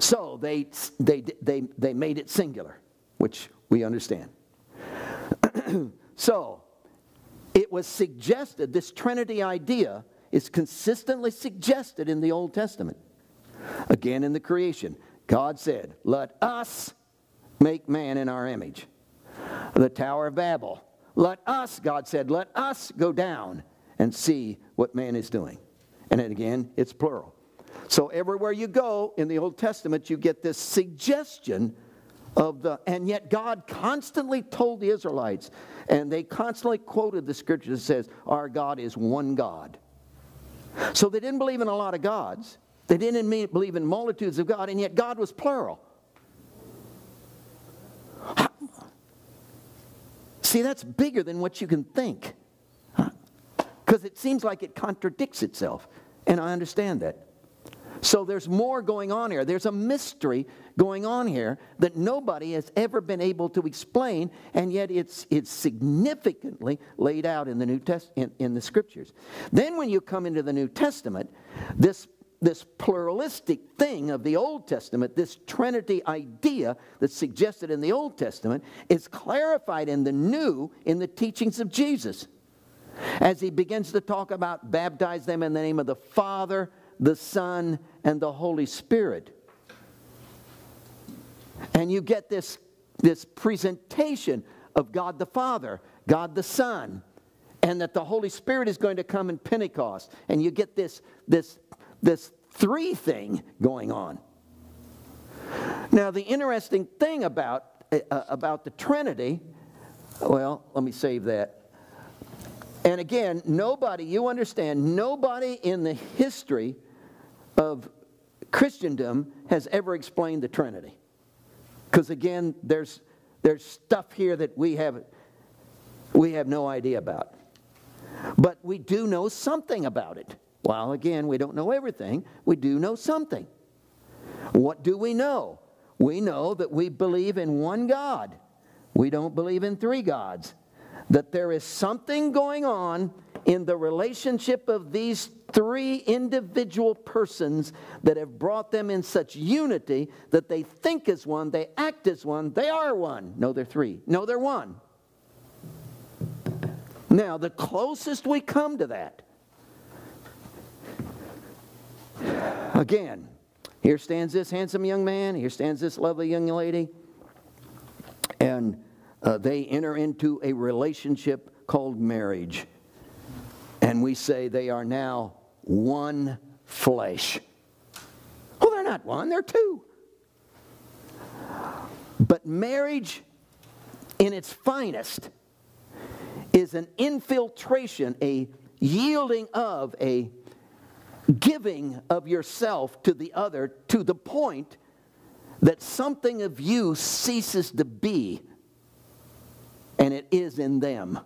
So they, they, they, they made it singular, which we understand. [clears throat] So, it was suggested, this Trinity idea is consistently suggested in the Old Testament. Again, in the creation, God said, Let us make man in our image. The Tower of Babel, let us, God said, let us go down and see what man is doing. And again, it's plural. So everywhere you go in the Old Testament, you get this suggestion of the, and yet God constantly told the Israelites, and they constantly quoted the scripture that says, Our God is one God. So they didn't believe in a lot of gods. They didn't believe in multitudes of God, and yet God was plural. See, that's bigger than what you can think. Because it seems like it contradicts itself. And I understand that. So there's more going on here. There's a mystery going on here that nobody has ever been able to explain, and yet it's, it's significantly laid out in the New Test in, in the scriptures. Then when you come into the New Testament, this this pluralistic thing of the Old Testament, this Trinity idea that's suggested in the Old Testament, is clarified in the New in the teachings of Jesus. As he begins to talk about baptize them in the name of the Father, the Son, and the Holy Spirit. And you get this, this presentation of God the Father, God the Son, and that the Holy Spirit is going to come in Pentecost. And you get this, this, this three thing going on. Now, the interesting thing about, uh, about the Trinity, well, let me save that. And again, nobody, you understand, nobody in the history of Christendom has ever explained the Trinity. Because again, there's, there's stuff here that we have, we have no idea about. But we do know something about it. Well, again, we don't know everything. We do know something. What do we know? We know that we believe in one God. We don't believe in three gods. That there is something going on in the relationship of these three individual persons that have brought them in such unity that they think as one, they act as one, they are one. No, they're three. No, they're one. Now, the closest we come to that, again, here stands this handsome young man, here stands this lovely young lady, and uh, they enter into a relationship called marriage. And we say they are now one flesh. Well, they're not one, they're two. But marriage, in its finest, is an infiltration, a yielding of, a giving of yourself to the other to the point that something of you ceases to be and it is in them.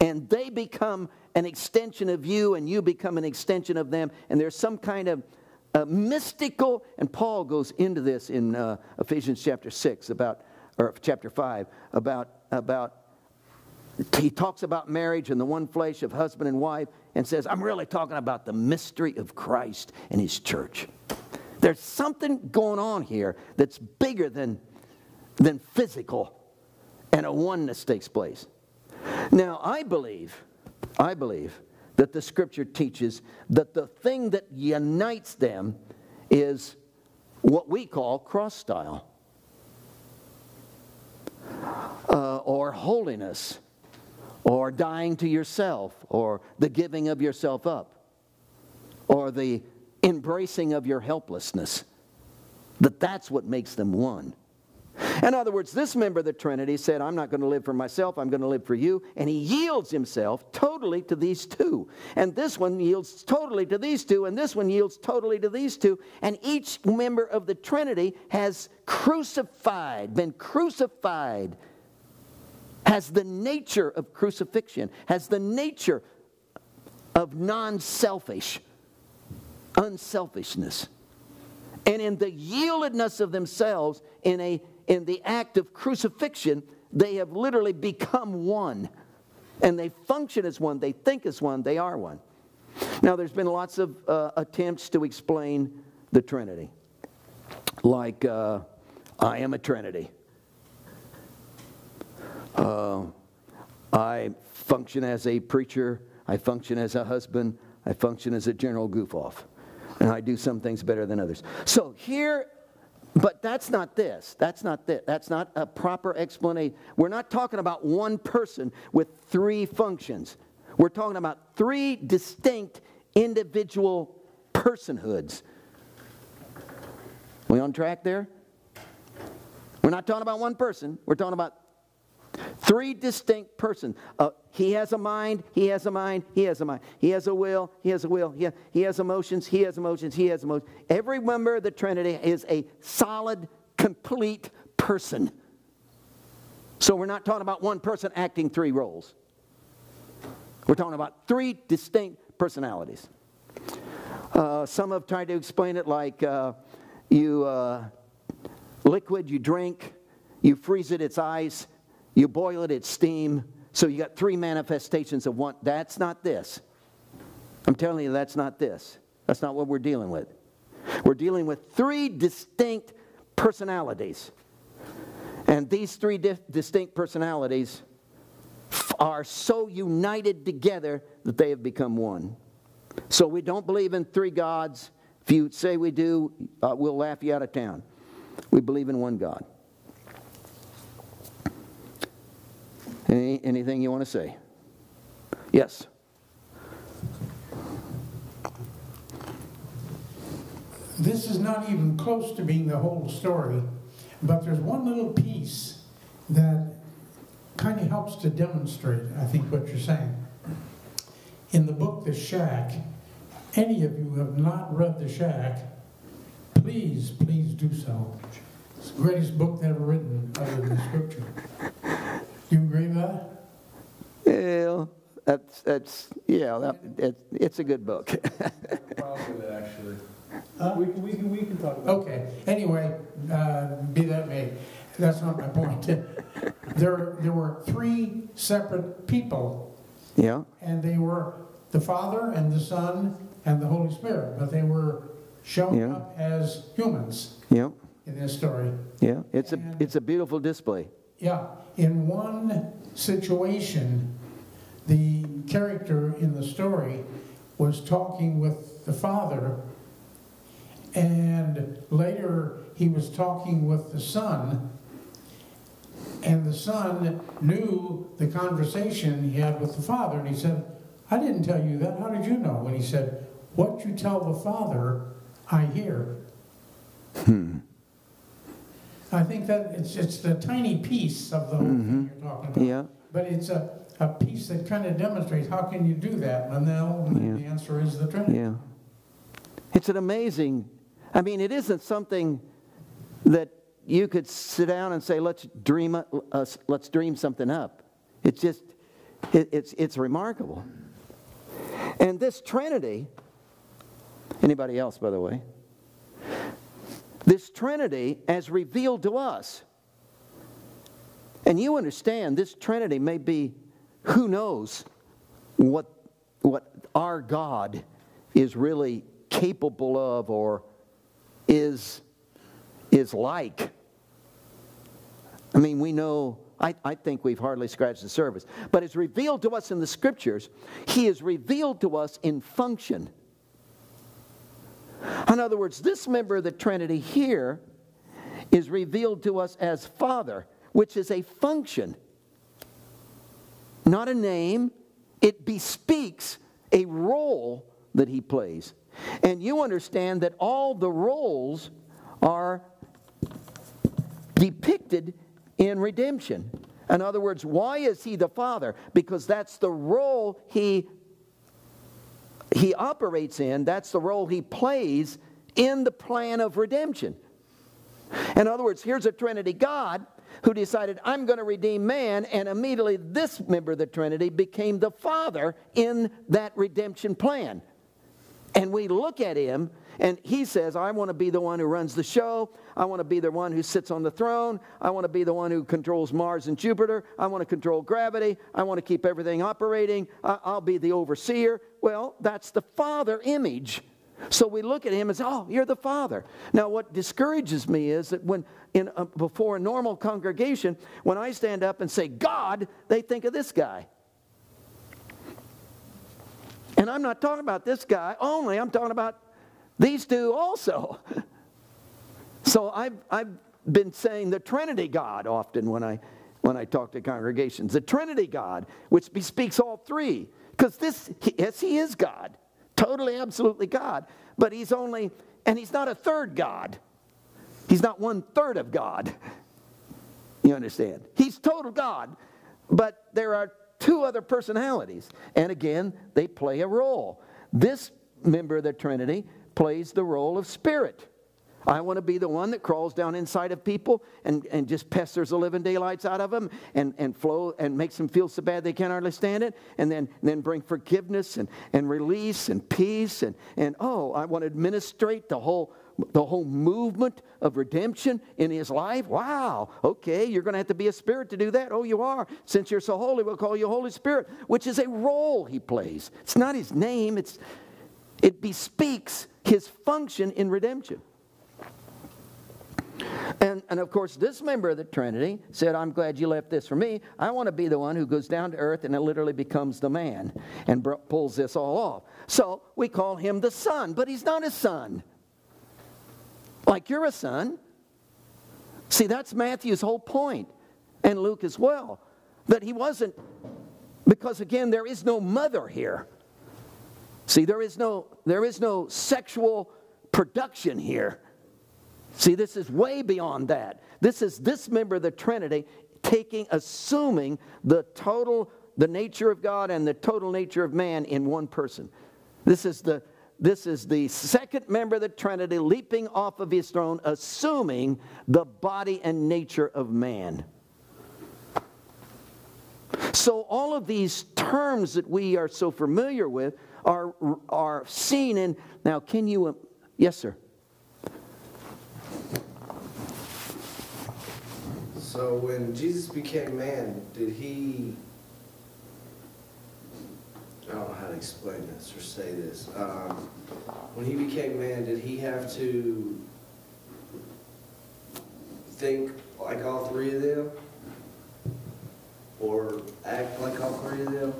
And they become an extension of you, and you become an extension of them. And there's some kind of uh, mystical, and Paul goes into this in uh, Ephesians chapter 6 about, or chapter 5, about, about, he talks about marriage and the one flesh of husband and wife, and says, I'm really talking about the mystery of Christ and his church. There's something going on here that's bigger than, than physical, and a oneness takes place. Now, I believe I believe that the scripture teaches that the thing that unites them is what we call cross style uh, or holiness or dying to yourself or the giving of yourself up or the embracing of your helplessness that that's what makes them one in other words, this member of the Trinity said, I'm not going to live for myself, I'm going to live for you. And he yields himself totally to these two. And this one yields totally to these two, and this one yields totally to these two. And each member of the Trinity has crucified, been crucified, has the nature of crucifixion, has the nature of non selfish, unselfishness. And in the yieldedness of themselves, in a in the act of crucifixion, they have literally become one. And they function as one, they think as one, they are one. Now, there's been lots of uh, attempts to explain the Trinity, like uh, I am a Trinity. Uh, I function as a preacher. I function as a husband. I function as a general goof off. And I do some things better than others. So here, but that's not this. That's not this. That's not a proper explanation. We're not talking about one person with three functions. We're talking about three distinct individual personhoods. We on track there? We're not talking about one person. We're talking about three distinct persons. Uh, he has a mind, he has a mind, he has a mind. He has a will, he has a will. He, he has emotions, he has emotions, he has emotions. Every member of the Trinity is a solid, complete person. So we're not talking about one person acting three roles. We're talking about three distinct personalities. Uh, some have tried to explain it like uh, you uh, liquid you drink, you freeze it, it's ice, you boil it, it's steam. So you got three manifestations of one. That's not this. I'm telling you, that's not this. That's not what we're dealing with. We're dealing with three distinct personalities. And these three di- distinct personalities are so united together that they have become one. So we don't believe in three gods. If you say we do, uh, we'll laugh you out of town. We believe in one God. Any, anything you want to say? Yes. This is not even close to being the whole story, but there's one little piece that kind of helps to demonstrate, I think, what you're saying. In the book The Shack, any of you have not read The Shack, please, please do so. It's the greatest book ever written other than Scripture. Do you agree with that? Well, that's, that's yeah, that, it, it's a good book. Problem with it, actually. Huh? We can, we can, we can talk about Okay, anyway, uh, be that may, that's not my point. [laughs] There, there were three separate people, yeah, and they were the Father and the Son and the Holy Spirit, but they were shown Yeah. up as humans yeah, in this story. yeah. It's a, it's a beautiful display. Yeah, in one situation, the character in the story was talking with the father, and later he was talking with the son, and the son knew the conversation he had with the father, and he said, I didn't tell you that. How did you know? And he said, What you tell the father, I hear. Hmm. I think that it's, it's a tiny piece of the whole thing you're talking about. Yeah, But it's a, a piece that kind of demonstrates how can you do that? And Yeah. the answer is the Trinity. yeah. It's an amazing, I mean, it isn't something that you could sit down and say, let's dream, uh, let's dream something up. It's just, it, it's, it's remarkable. And this Trinity, anybody else, by the way? This Trinity, as revealed to us, and you understand this Trinity may be, who knows what, what our God is really capable of or is, is like. I mean, we know, I, I think we've hardly scratched the surface. But it's revealed to us in the scriptures. He is revealed to us in function. In other words, this member of the Trinity here is revealed to us as Father, which is a function, not a name. It bespeaks a role that he plays. And you understand that all the roles are depicted in redemption. In other words, why is he the Father? Because that's the role he he operates in, that's the role he plays in the plan of redemption. In other words, here's a Trinity God who decided, I'm going to redeem man, and immediately this member of the Trinity became the Father in that redemption plan. And we look at him, and he says, I want to be the one who runs the show. I want to be the one who sits on the throne. I want to be the one who controls Mars and Jupiter. I want to control gravity. I want to keep everything operating. I'll be the overseer. Well, that's the Father image So we look at him and say, "Oh, you're the Father." Now, what discourages me is that when in a, before a normal congregation, when I stand up and say God, they think of this guy. And I'm not talking about this guy only. I'm talking about these two also. [laughs] So I've, I've been saying the Trinity God often when I, when I talk to congregations. The Trinity God, which bespeaks all three. Because this, yes, he is God. Totally, absolutely God. But he's only, and he's not a third God. He's not one third of God. [laughs] You understand? He's total God. But there are two other personalities. And again, they play a role. This member of the Trinity plays the role of spirit. I want to be the one that crawls down inside of people and, and just pesters the living daylights out of them and, and flow and makes them feel so bad they can't hardly stand it. And then, then bring forgiveness and, and release and peace. And, and oh, I want to administrate the whole, the whole movement of redemption in his life. Wow, okay, you're going to have to be a spirit to do that. Oh, you are. Since you're so holy, we'll call you Holy Spirit, which is a role he plays. It's not his name, it's, it bespeaks his function in redemption. And, and of course, this member of the Trinity said, I'm glad you left this for me. I want to be the one who goes down to earth and it literally becomes the man and pulls this all off. So we call him the son, but he's not a son. Like you're a son. See, that's Matthew's whole point, and Luke as well, that he wasn't, because again, there is no mother here. See, there is no, there is no sexual production here. See, this is way beyond that. This is this member of the Trinity taking, assuming the total, the nature of God and the total nature of man in one person. This is the this is the second member of the Trinity leaping off of his throne, assuming the body and nature of man. So, all of these terms that we are so familiar with are, are seen in. Now, can you. Uh, yes, sir. So when Jesus became man, did he, don't know how to explain this or say this. Um, when he became man, did he have to think like all three of them? Or act like all three of them?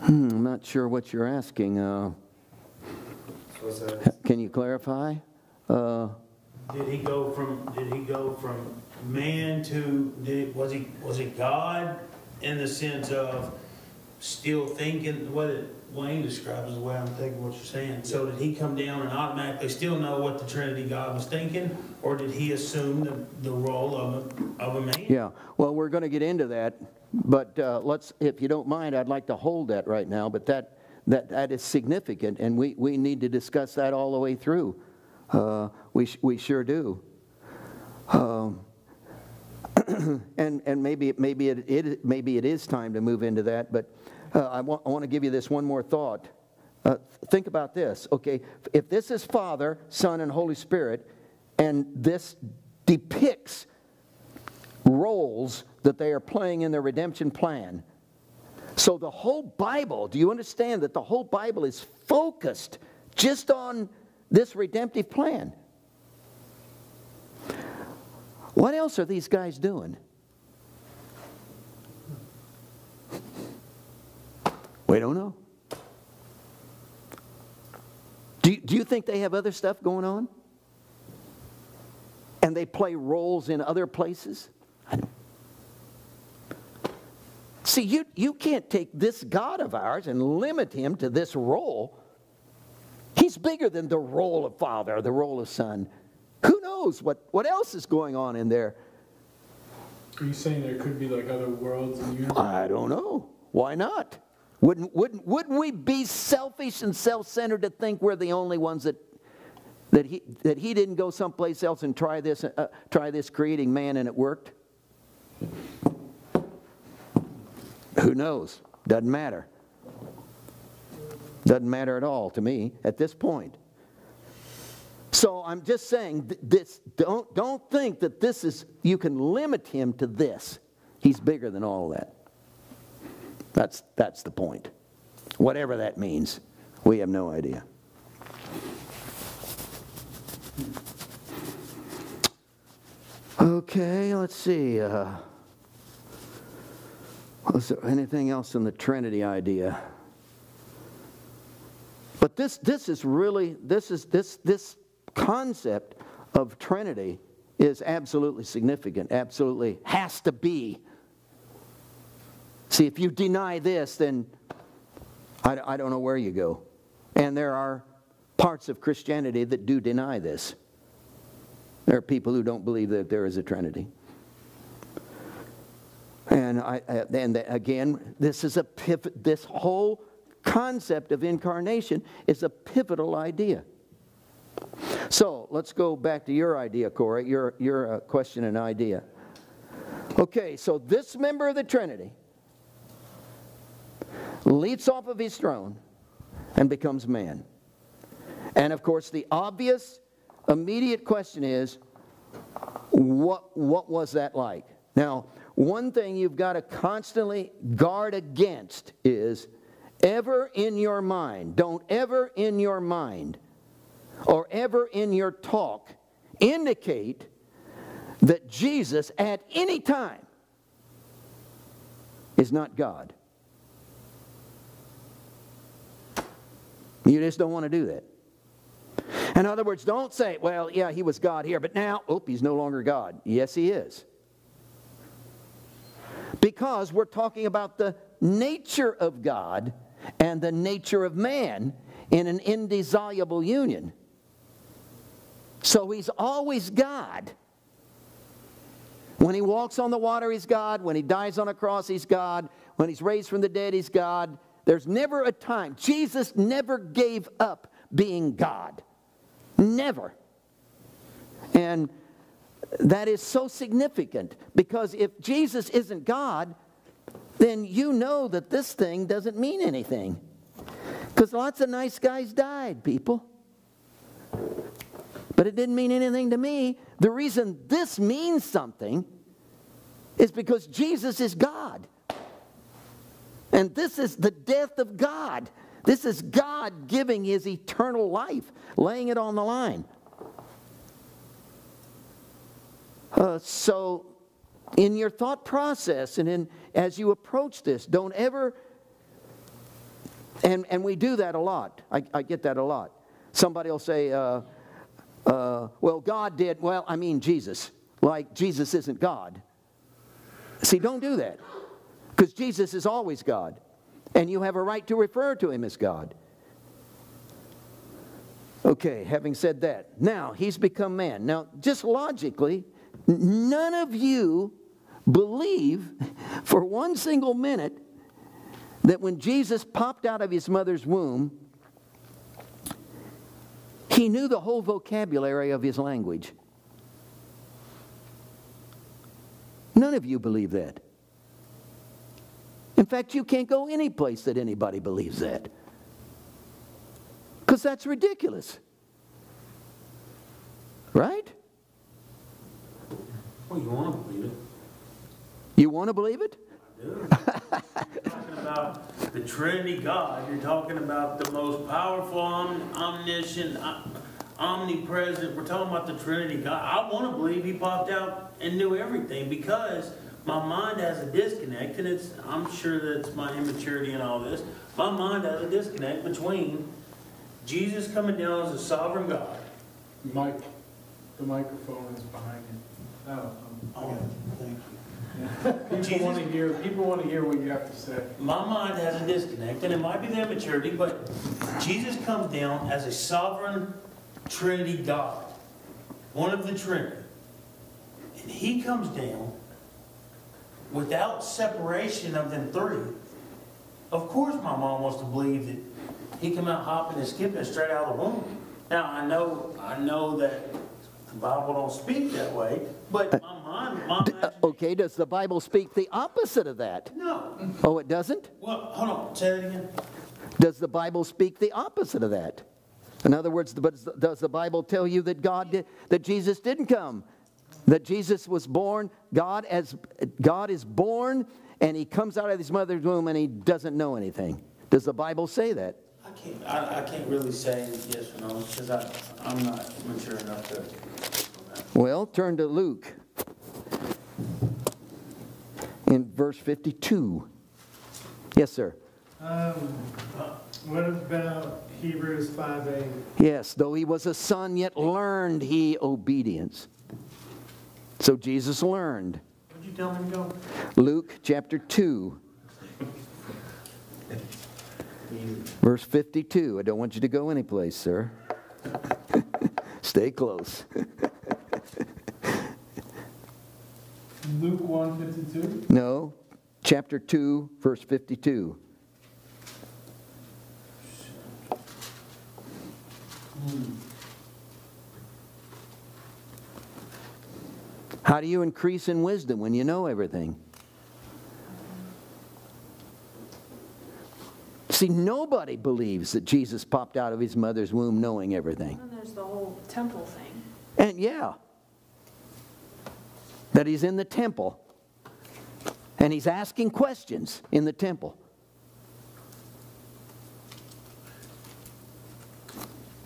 Hmm, I'm not sure what you're asking. Uh, what's that? can you clarify? Uh, Did he go from, did he go from man to, did, was he, was he God in the sense of still thinking, what it, Wayne describes the way I'm thinking what you're saying. So did he come down and automatically still know what the Trinity God was thinking? Or did he assume the, the role of a, of a man? yeah, well, we're going to get into that, but uh, let's, if you don't mind, I'd like to hold that right now, but that, that, that is significant, and we, we need to discuss that all the way through. Uh, we, we sure do. Um, [clears throat] and and maybe, maybe, it, it, maybe it is time to move into that, but uh, I, want, I want to give you this one more thought. Uh, think about this, okay? If this is Father, Son, and Holy Spirit, and this depicts roles that they are playing in their redemption plan. So the whole Bible, do you understand that the whole Bible is focused just on this redemptive plan? What else are these guys doing? We don't know. Do you, do you think they have other stuff going on? And they play roles in other places? See, you, you can't take this God of ours and limit him to this role. He's bigger than the role of Father, the role of Son. Knows what, what else is going on in there? Are you saying there could be like other worlds in the universe? I don't know. Why not? Wouldn't, wouldn't, wouldn't we be selfish and self centered to think we're the only ones that, that, he, that he didn't go someplace else and try this, uh, try this creating man and it worked? Who knows? Doesn't matter. Doesn't matter at all to me at this point. So I'm just saying this don't don't think that this is you can limit him to this. He's bigger than all that. That's that's the point. Whatever that means. We have no idea. Okay, let's see. Uh, was there anything else in the Trinity idea? But this, this is really, this is this this concept of Trinity is absolutely significant, absolutely has to be. See, if you deny this, then I, I don't know where you go. And there are parts of Christianity that do deny this. There are people who don't believe that there is a Trinity. And, I, and again, this is a pivot, this whole concept of incarnation is a pivotal idea. So let's go back to your idea, Corey, your, your uh, question and idea. Okay, so this member of the Trinity leaps off of his throne and becomes man. And of course, the obvious, immediate question is what, what was that like? Now, one thing you've got to constantly guard against is ever in your mind, don't ever in your mind or ever in your talk indicate that Jesus at any time is not God. You just don't want to do that. In other words, don't say, well, yeah, he was God here, but now, oh, he's no longer God. Yes, he is. Because we're talking about the nature of God and the nature of man in an indissoluble union. So he's always God. When he walks on the water, he's God. When he dies on a cross, he's God. When he's raised from the dead, he's God. There's never a time. Jesus never gave up being God. Never. And that is so significant because if Jesus isn't God, then you know that this thing doesn't mean anything. Because lots of nice guys died, people but it didn't mean anything to me. The reason this means something is because Jesus is God. And this is the death of God. This is God giving his eternal life, laying it on the line. Uh, so, in your thought process and in, as you approach this, don't ever, and, and we do that a lot. I, I get that a lot. Somebody will say, uh, uh, well, God did, well, I mean Jesus, like Jesus isn't God. See, don't do that because Jesus is always God, and you have a right to refer to him as God. Okay, having said that, now he's become man. Now, just logically, none of you believe for one single minute that when Jesus popped out of his mother's womb, he knew the whole vocabulary of his language. None of you believe that. In fact, you can't go any place that anybody believes that. Because that's ridiculous. Right? Well, you want to believe it. You want to believe it? You're talking about the Trinity God. You're talking about the most powerful, om- omniscient, uh, omnipresent. We're talking about the Trinity God. I want to believe He popped out and knew everything because my mind has a disconnect, and it's I'm sure that's my immaturity and all this. My mind has a disconnect between Jesus coming down as a sovereign God. Mike, the microphone is behind you. Oh, Oh, Thank you. People want to hear. People want to hear what you have to say. My mind has a disconnect, and it might be their maturity, but Jesus comes down as a sovereign Trinity God, one of the Trinity. And he comes down without separation of them three. Of course, my mom wants to believe that he come out hopping and skipping straight out of the womb. Now, I know, I know that the Bible don't speak that way, but my D- uh, okay, does the Bible speak the opposite of that? no. Oh, it doesn't? Well, hold on, say it again. Does the Bible speak the opposite of that? In other words, but does the Bible tell you that God did, that Jesus didn't come? That Jesus was born, God as God is born and he comes out of his mother's womb and he doesn't know anything. Does the Bible say that? I can't, I, I can't really say yes or no, because I'm not mature enough to. on that. Well, turn to Luke in verse 52. Yes, sir. Um, what about Hebrews five eight? Yes, though he was a son, yet learned he obedience. So Jesus learned. What'd you tell me to go? Luke chapter 2, verse 52. I don't want you to go anyplace, sir. [laughs] Stay close. [laughs] Luke one fifty-two? No, chapter 2, verse 52. Hmm. How do you increase in wisdom when you know everything? See, nobody believes that Jesus popped out of his mother's womb knowing everything. And there's the whole temple thing. And yeah, that he's in the temple and he's asking questions in the temple.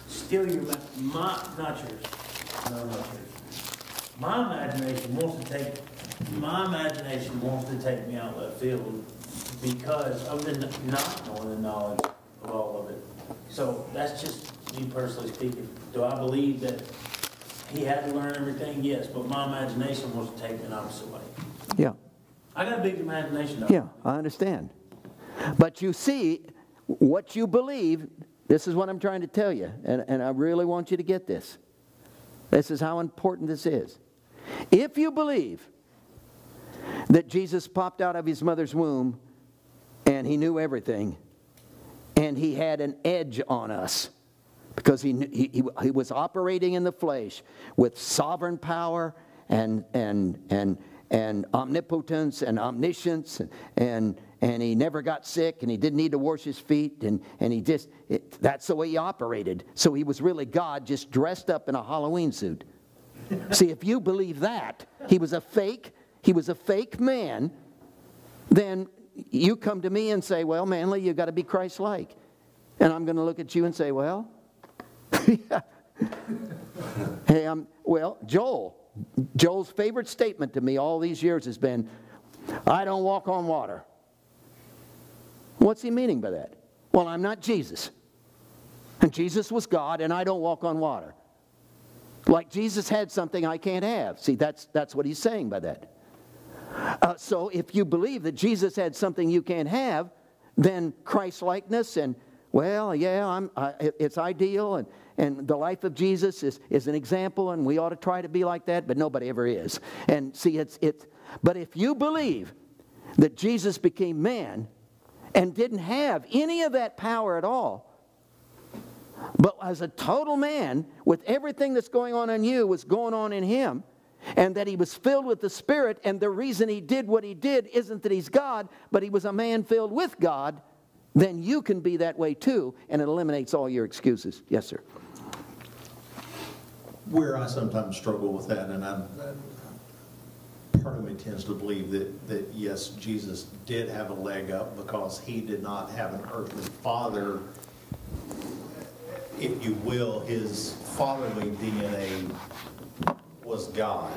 Still your, my, not yours, no, not yours. My imagination wants to take, my imagination wants to take me out of left field because of the not knowing the knowledge of all of it. So that's just me personally speaking. Do I believe that he had to learn everything? Yes, but my imagination wants to take me an opposite way. Yeah, I got a big imagination though. yeah, I understand. But you see, what you believe, this is what I'm trying to tell you, and, and I really want you to get this. This is how important this is. If you believe that Jesus popped out of his mother's womb and he knew everything, and he had an edge on us because he, he, he, was operating in the flesh with sovereign power and, and, and, and omnipotence and omniscience and, and, he never got sick and he didn't need to wash his feet and, and he just it, that's the way he operated so he was really god just dressed up in a halloween suit see if you believe that he was a fake he was a fake man then you come to me and say, Well, Manley, you've got to be Christ like. And I'm going to look at you and say, Well, yeah. [laughs] hey, I'm, well, Joel, Joel's favorite statement to me all these years has been, I don't walk on water. What's he meaning by that? Well, I'm not Jesus. And Jesus was God, and I don't walk on water. Like Jesus had something I can't have. See, that's, that's what he's saying by that. Uh, so if you believe that Jesus had something you can't have, then Christ likeness and well, yeah, it's ideal, and, and the life of Jesus is, is an example, and we ought to try to be like that, but nobody ever is. And see, it's, it's, but if you believe that Jesus became man and didn't have any of that power at all, but as a total man, with everything that's going on in you was going on in him, and that he was filled with the Spirit, and the reason he did what he did isn't that he's God, but he was a man filled with God, then you can be that way too, and it eliminates all your excuses. Yes, sir. Where I sometimes struggle with that, and I'm, part of me tends to believe that, that yes, Jesus did have a leg up because he did not have an earthly father. If you will, his fatherly DNA was God.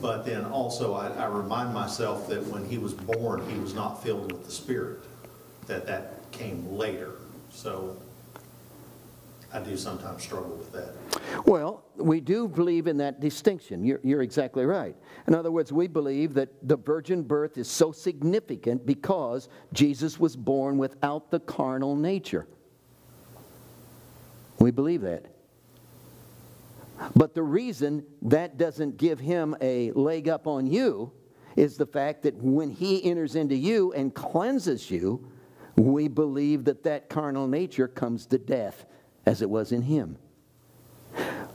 But then also, I, I remind myself that when he was born, he was not filled with the Spirit, that that came later. So I do sometimes struggle with that. Well, we do believe in that distinction. You're, you're exactly right. In other words, we believe that the virgin birth is so significant because Jesus was born without the carnal nature. We believe that. But the reason that doesn't give him a leg up on you is the fact that when he enters into you and cleanses you, we believe that that carnal nature comes to death as it was in him.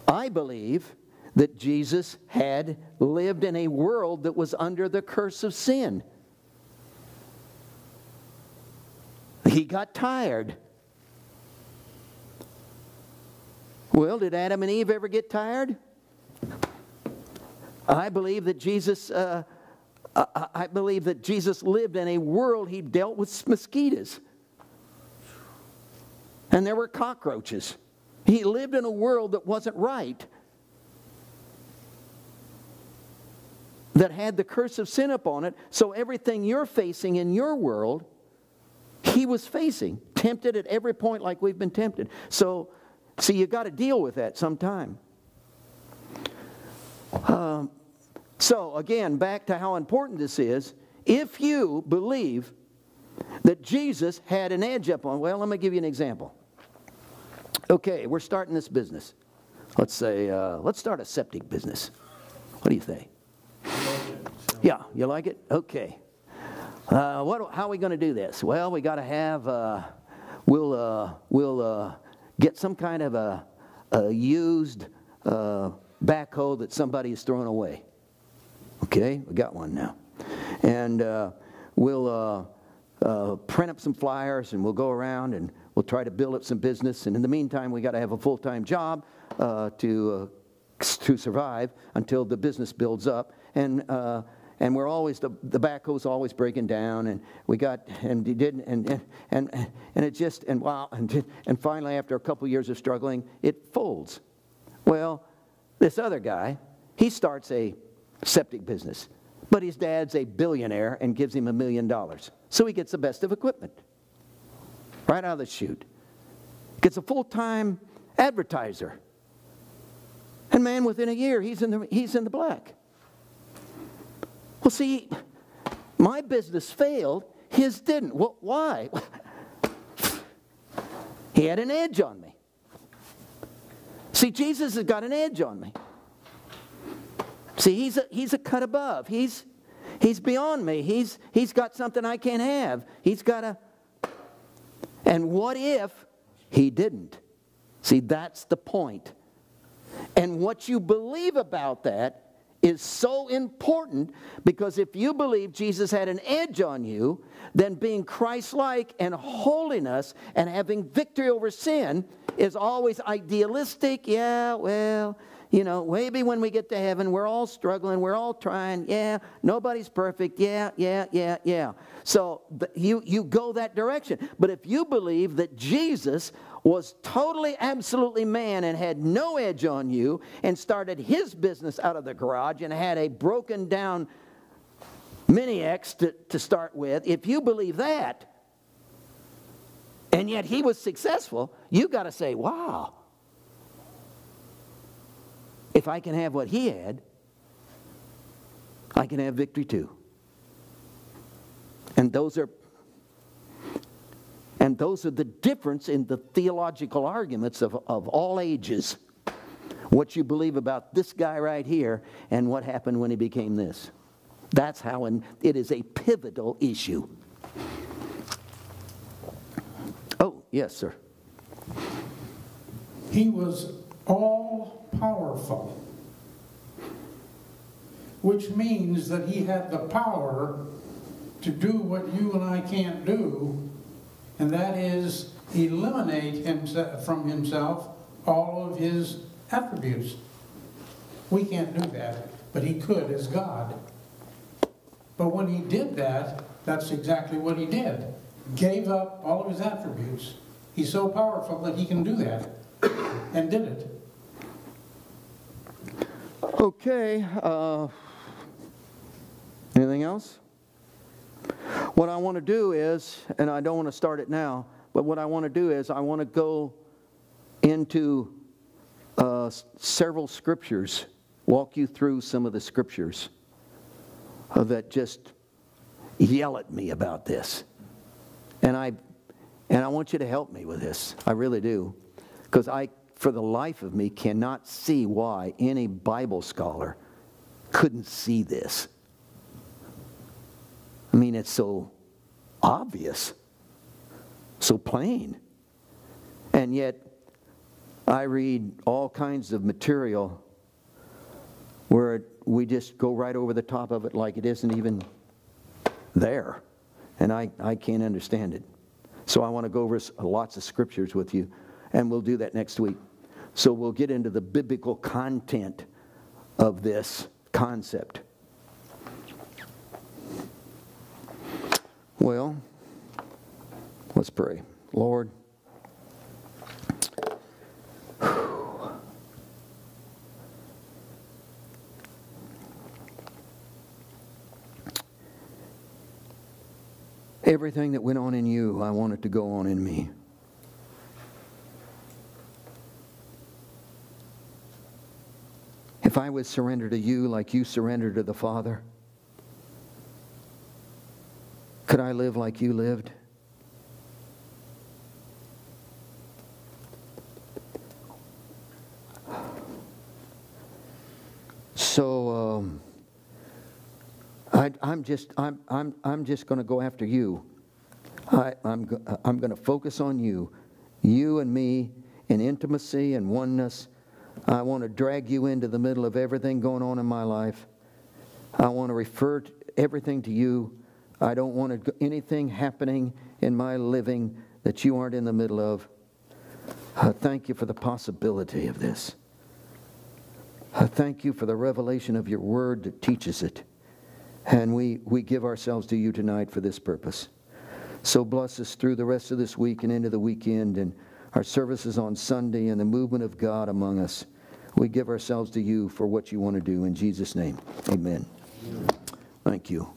I believe that Jesus had lived in a world that was under the curse of sin. He got tired. Well, did Adam and Eve ever get tired? I believe that Jesus. Uh, I I believe that Jesus lived in a world he dealt with mosquitoes. and there were cockroaches. He lived in a world that wasn't right, that had the curse of sin upon it. So everything you're facing in your world, he was facing, tempted at every point like we've been tempted. So, see, you got to deal with that sometime. Um, so, again, back to how important this is. If you believe that Jesus had an edge up on, well, let me give you an example. Okay, we're starting this business. Let's say, uh, let's start a septic business. What do you think? Yeah, you like it? Okay. Uh, what, how are we going to do this? Well, we got to have, uh, we'll, uh, we'll uh, get some kind of a, a used uh, backhoe that somebody is throwing away. Okay, we got one now. And uh, we'll uh, uh, print up some flyers and we'll go around and we'll try to build up some business. And in the meantime, we got to have a full time job uh, to, to survive until the business builds up. And and we're always the, the backhoe's always breaking down and we got and he didn't and and and it just and wow and and finally after a couple years of struggling it folds well this other guy he starts a septic business but his dad's a billionaire and gives him a million dollars so he gets the best of equipment right out of the chute gets a full-time advertiser and man within a year he's in the he's in the black well, see, my business failed, his didn't. Well, why? [laughs] he had an edge on me. See, Jesus has got an edge on me. See, he's a, he's a cut above. He's, he's beyond me. He's, he's got something I can't have. He's got a. And what if he didn't? See, that's the point. And what you believe about that is so important because if you believe Jesus had an edge on you, then being Christ like and holiness and having victory over sin is always idealistic. Yeah, well, you know, maybe when we get to heaven, we're all struggling, we're all trying. Yeah, nobody's perfect. Yeah, yeah, yeah, yeah. So you, you go that direction. But if you believe that Jesus was totally, absolutely man and had no edge on you and started his business out of the garage and had a broken down Mini X to, to start with, if you believe that, and yet he was successful, you got to say, wow, if I can have what he had, I can have victory too. And those are and those are the difference in the theological arguments of, of all ages. What you believe about this guy right here and what happened when he became this. That's how in, it is a pivotal issue. Oh, yes, sir. He was all powerful, which means that he had the power to do what you and I can't do and that is eliminate himself, from himself all of his attributes. We can't do that, but he could as God. But when he did that, that's exactly what he did. Gave up all of his attributes. He's so powerful that he can do that, and did it. Okay. Uh, anything else? What I want to do is, and I don't want to start it now, but what I want to do is I want to go into uh, several scriptures, walk you through some of the scriptures uh, that just yell at me about this. And I, and I want you to help me with this. I really do. Because I, for the life of me, cannot see why any Bible scholar couldn't see this. I mean, it's so obvious, so plain. And yet, I read all kinds of material where we just go right over the top of it like it isn't even there. And I, I can't understand it. So I want to go over lots of scriptures with you, and we'll do that next week. So we'll get into the biblical content of this concept. Well, let's pray. Lord, everything that went on in you, I want it to go on in me. If I would surrender to you like you surrender to the Father, could I live like you lived? So um, I, I'm just I'm I'm I'm just going to go after you. I, I'm I'm going to focus on you, you and me in intimacy and oneness. I want to drag you into the middle of everything going on in my life. I want to refer to everything to you. I don't want anything happening in my living that you aren't in the middle of. I thank you for the possibility of this. I thank you for the revelation of your word that teaches it. And we, we give ourselves to you tonight for this purpose. So bless us through the rest of this week and into the weekend and our services on Sunday and the movement of God among us. We give ourselves to you for what you want to do. In Jesus' name, amen. Thank you.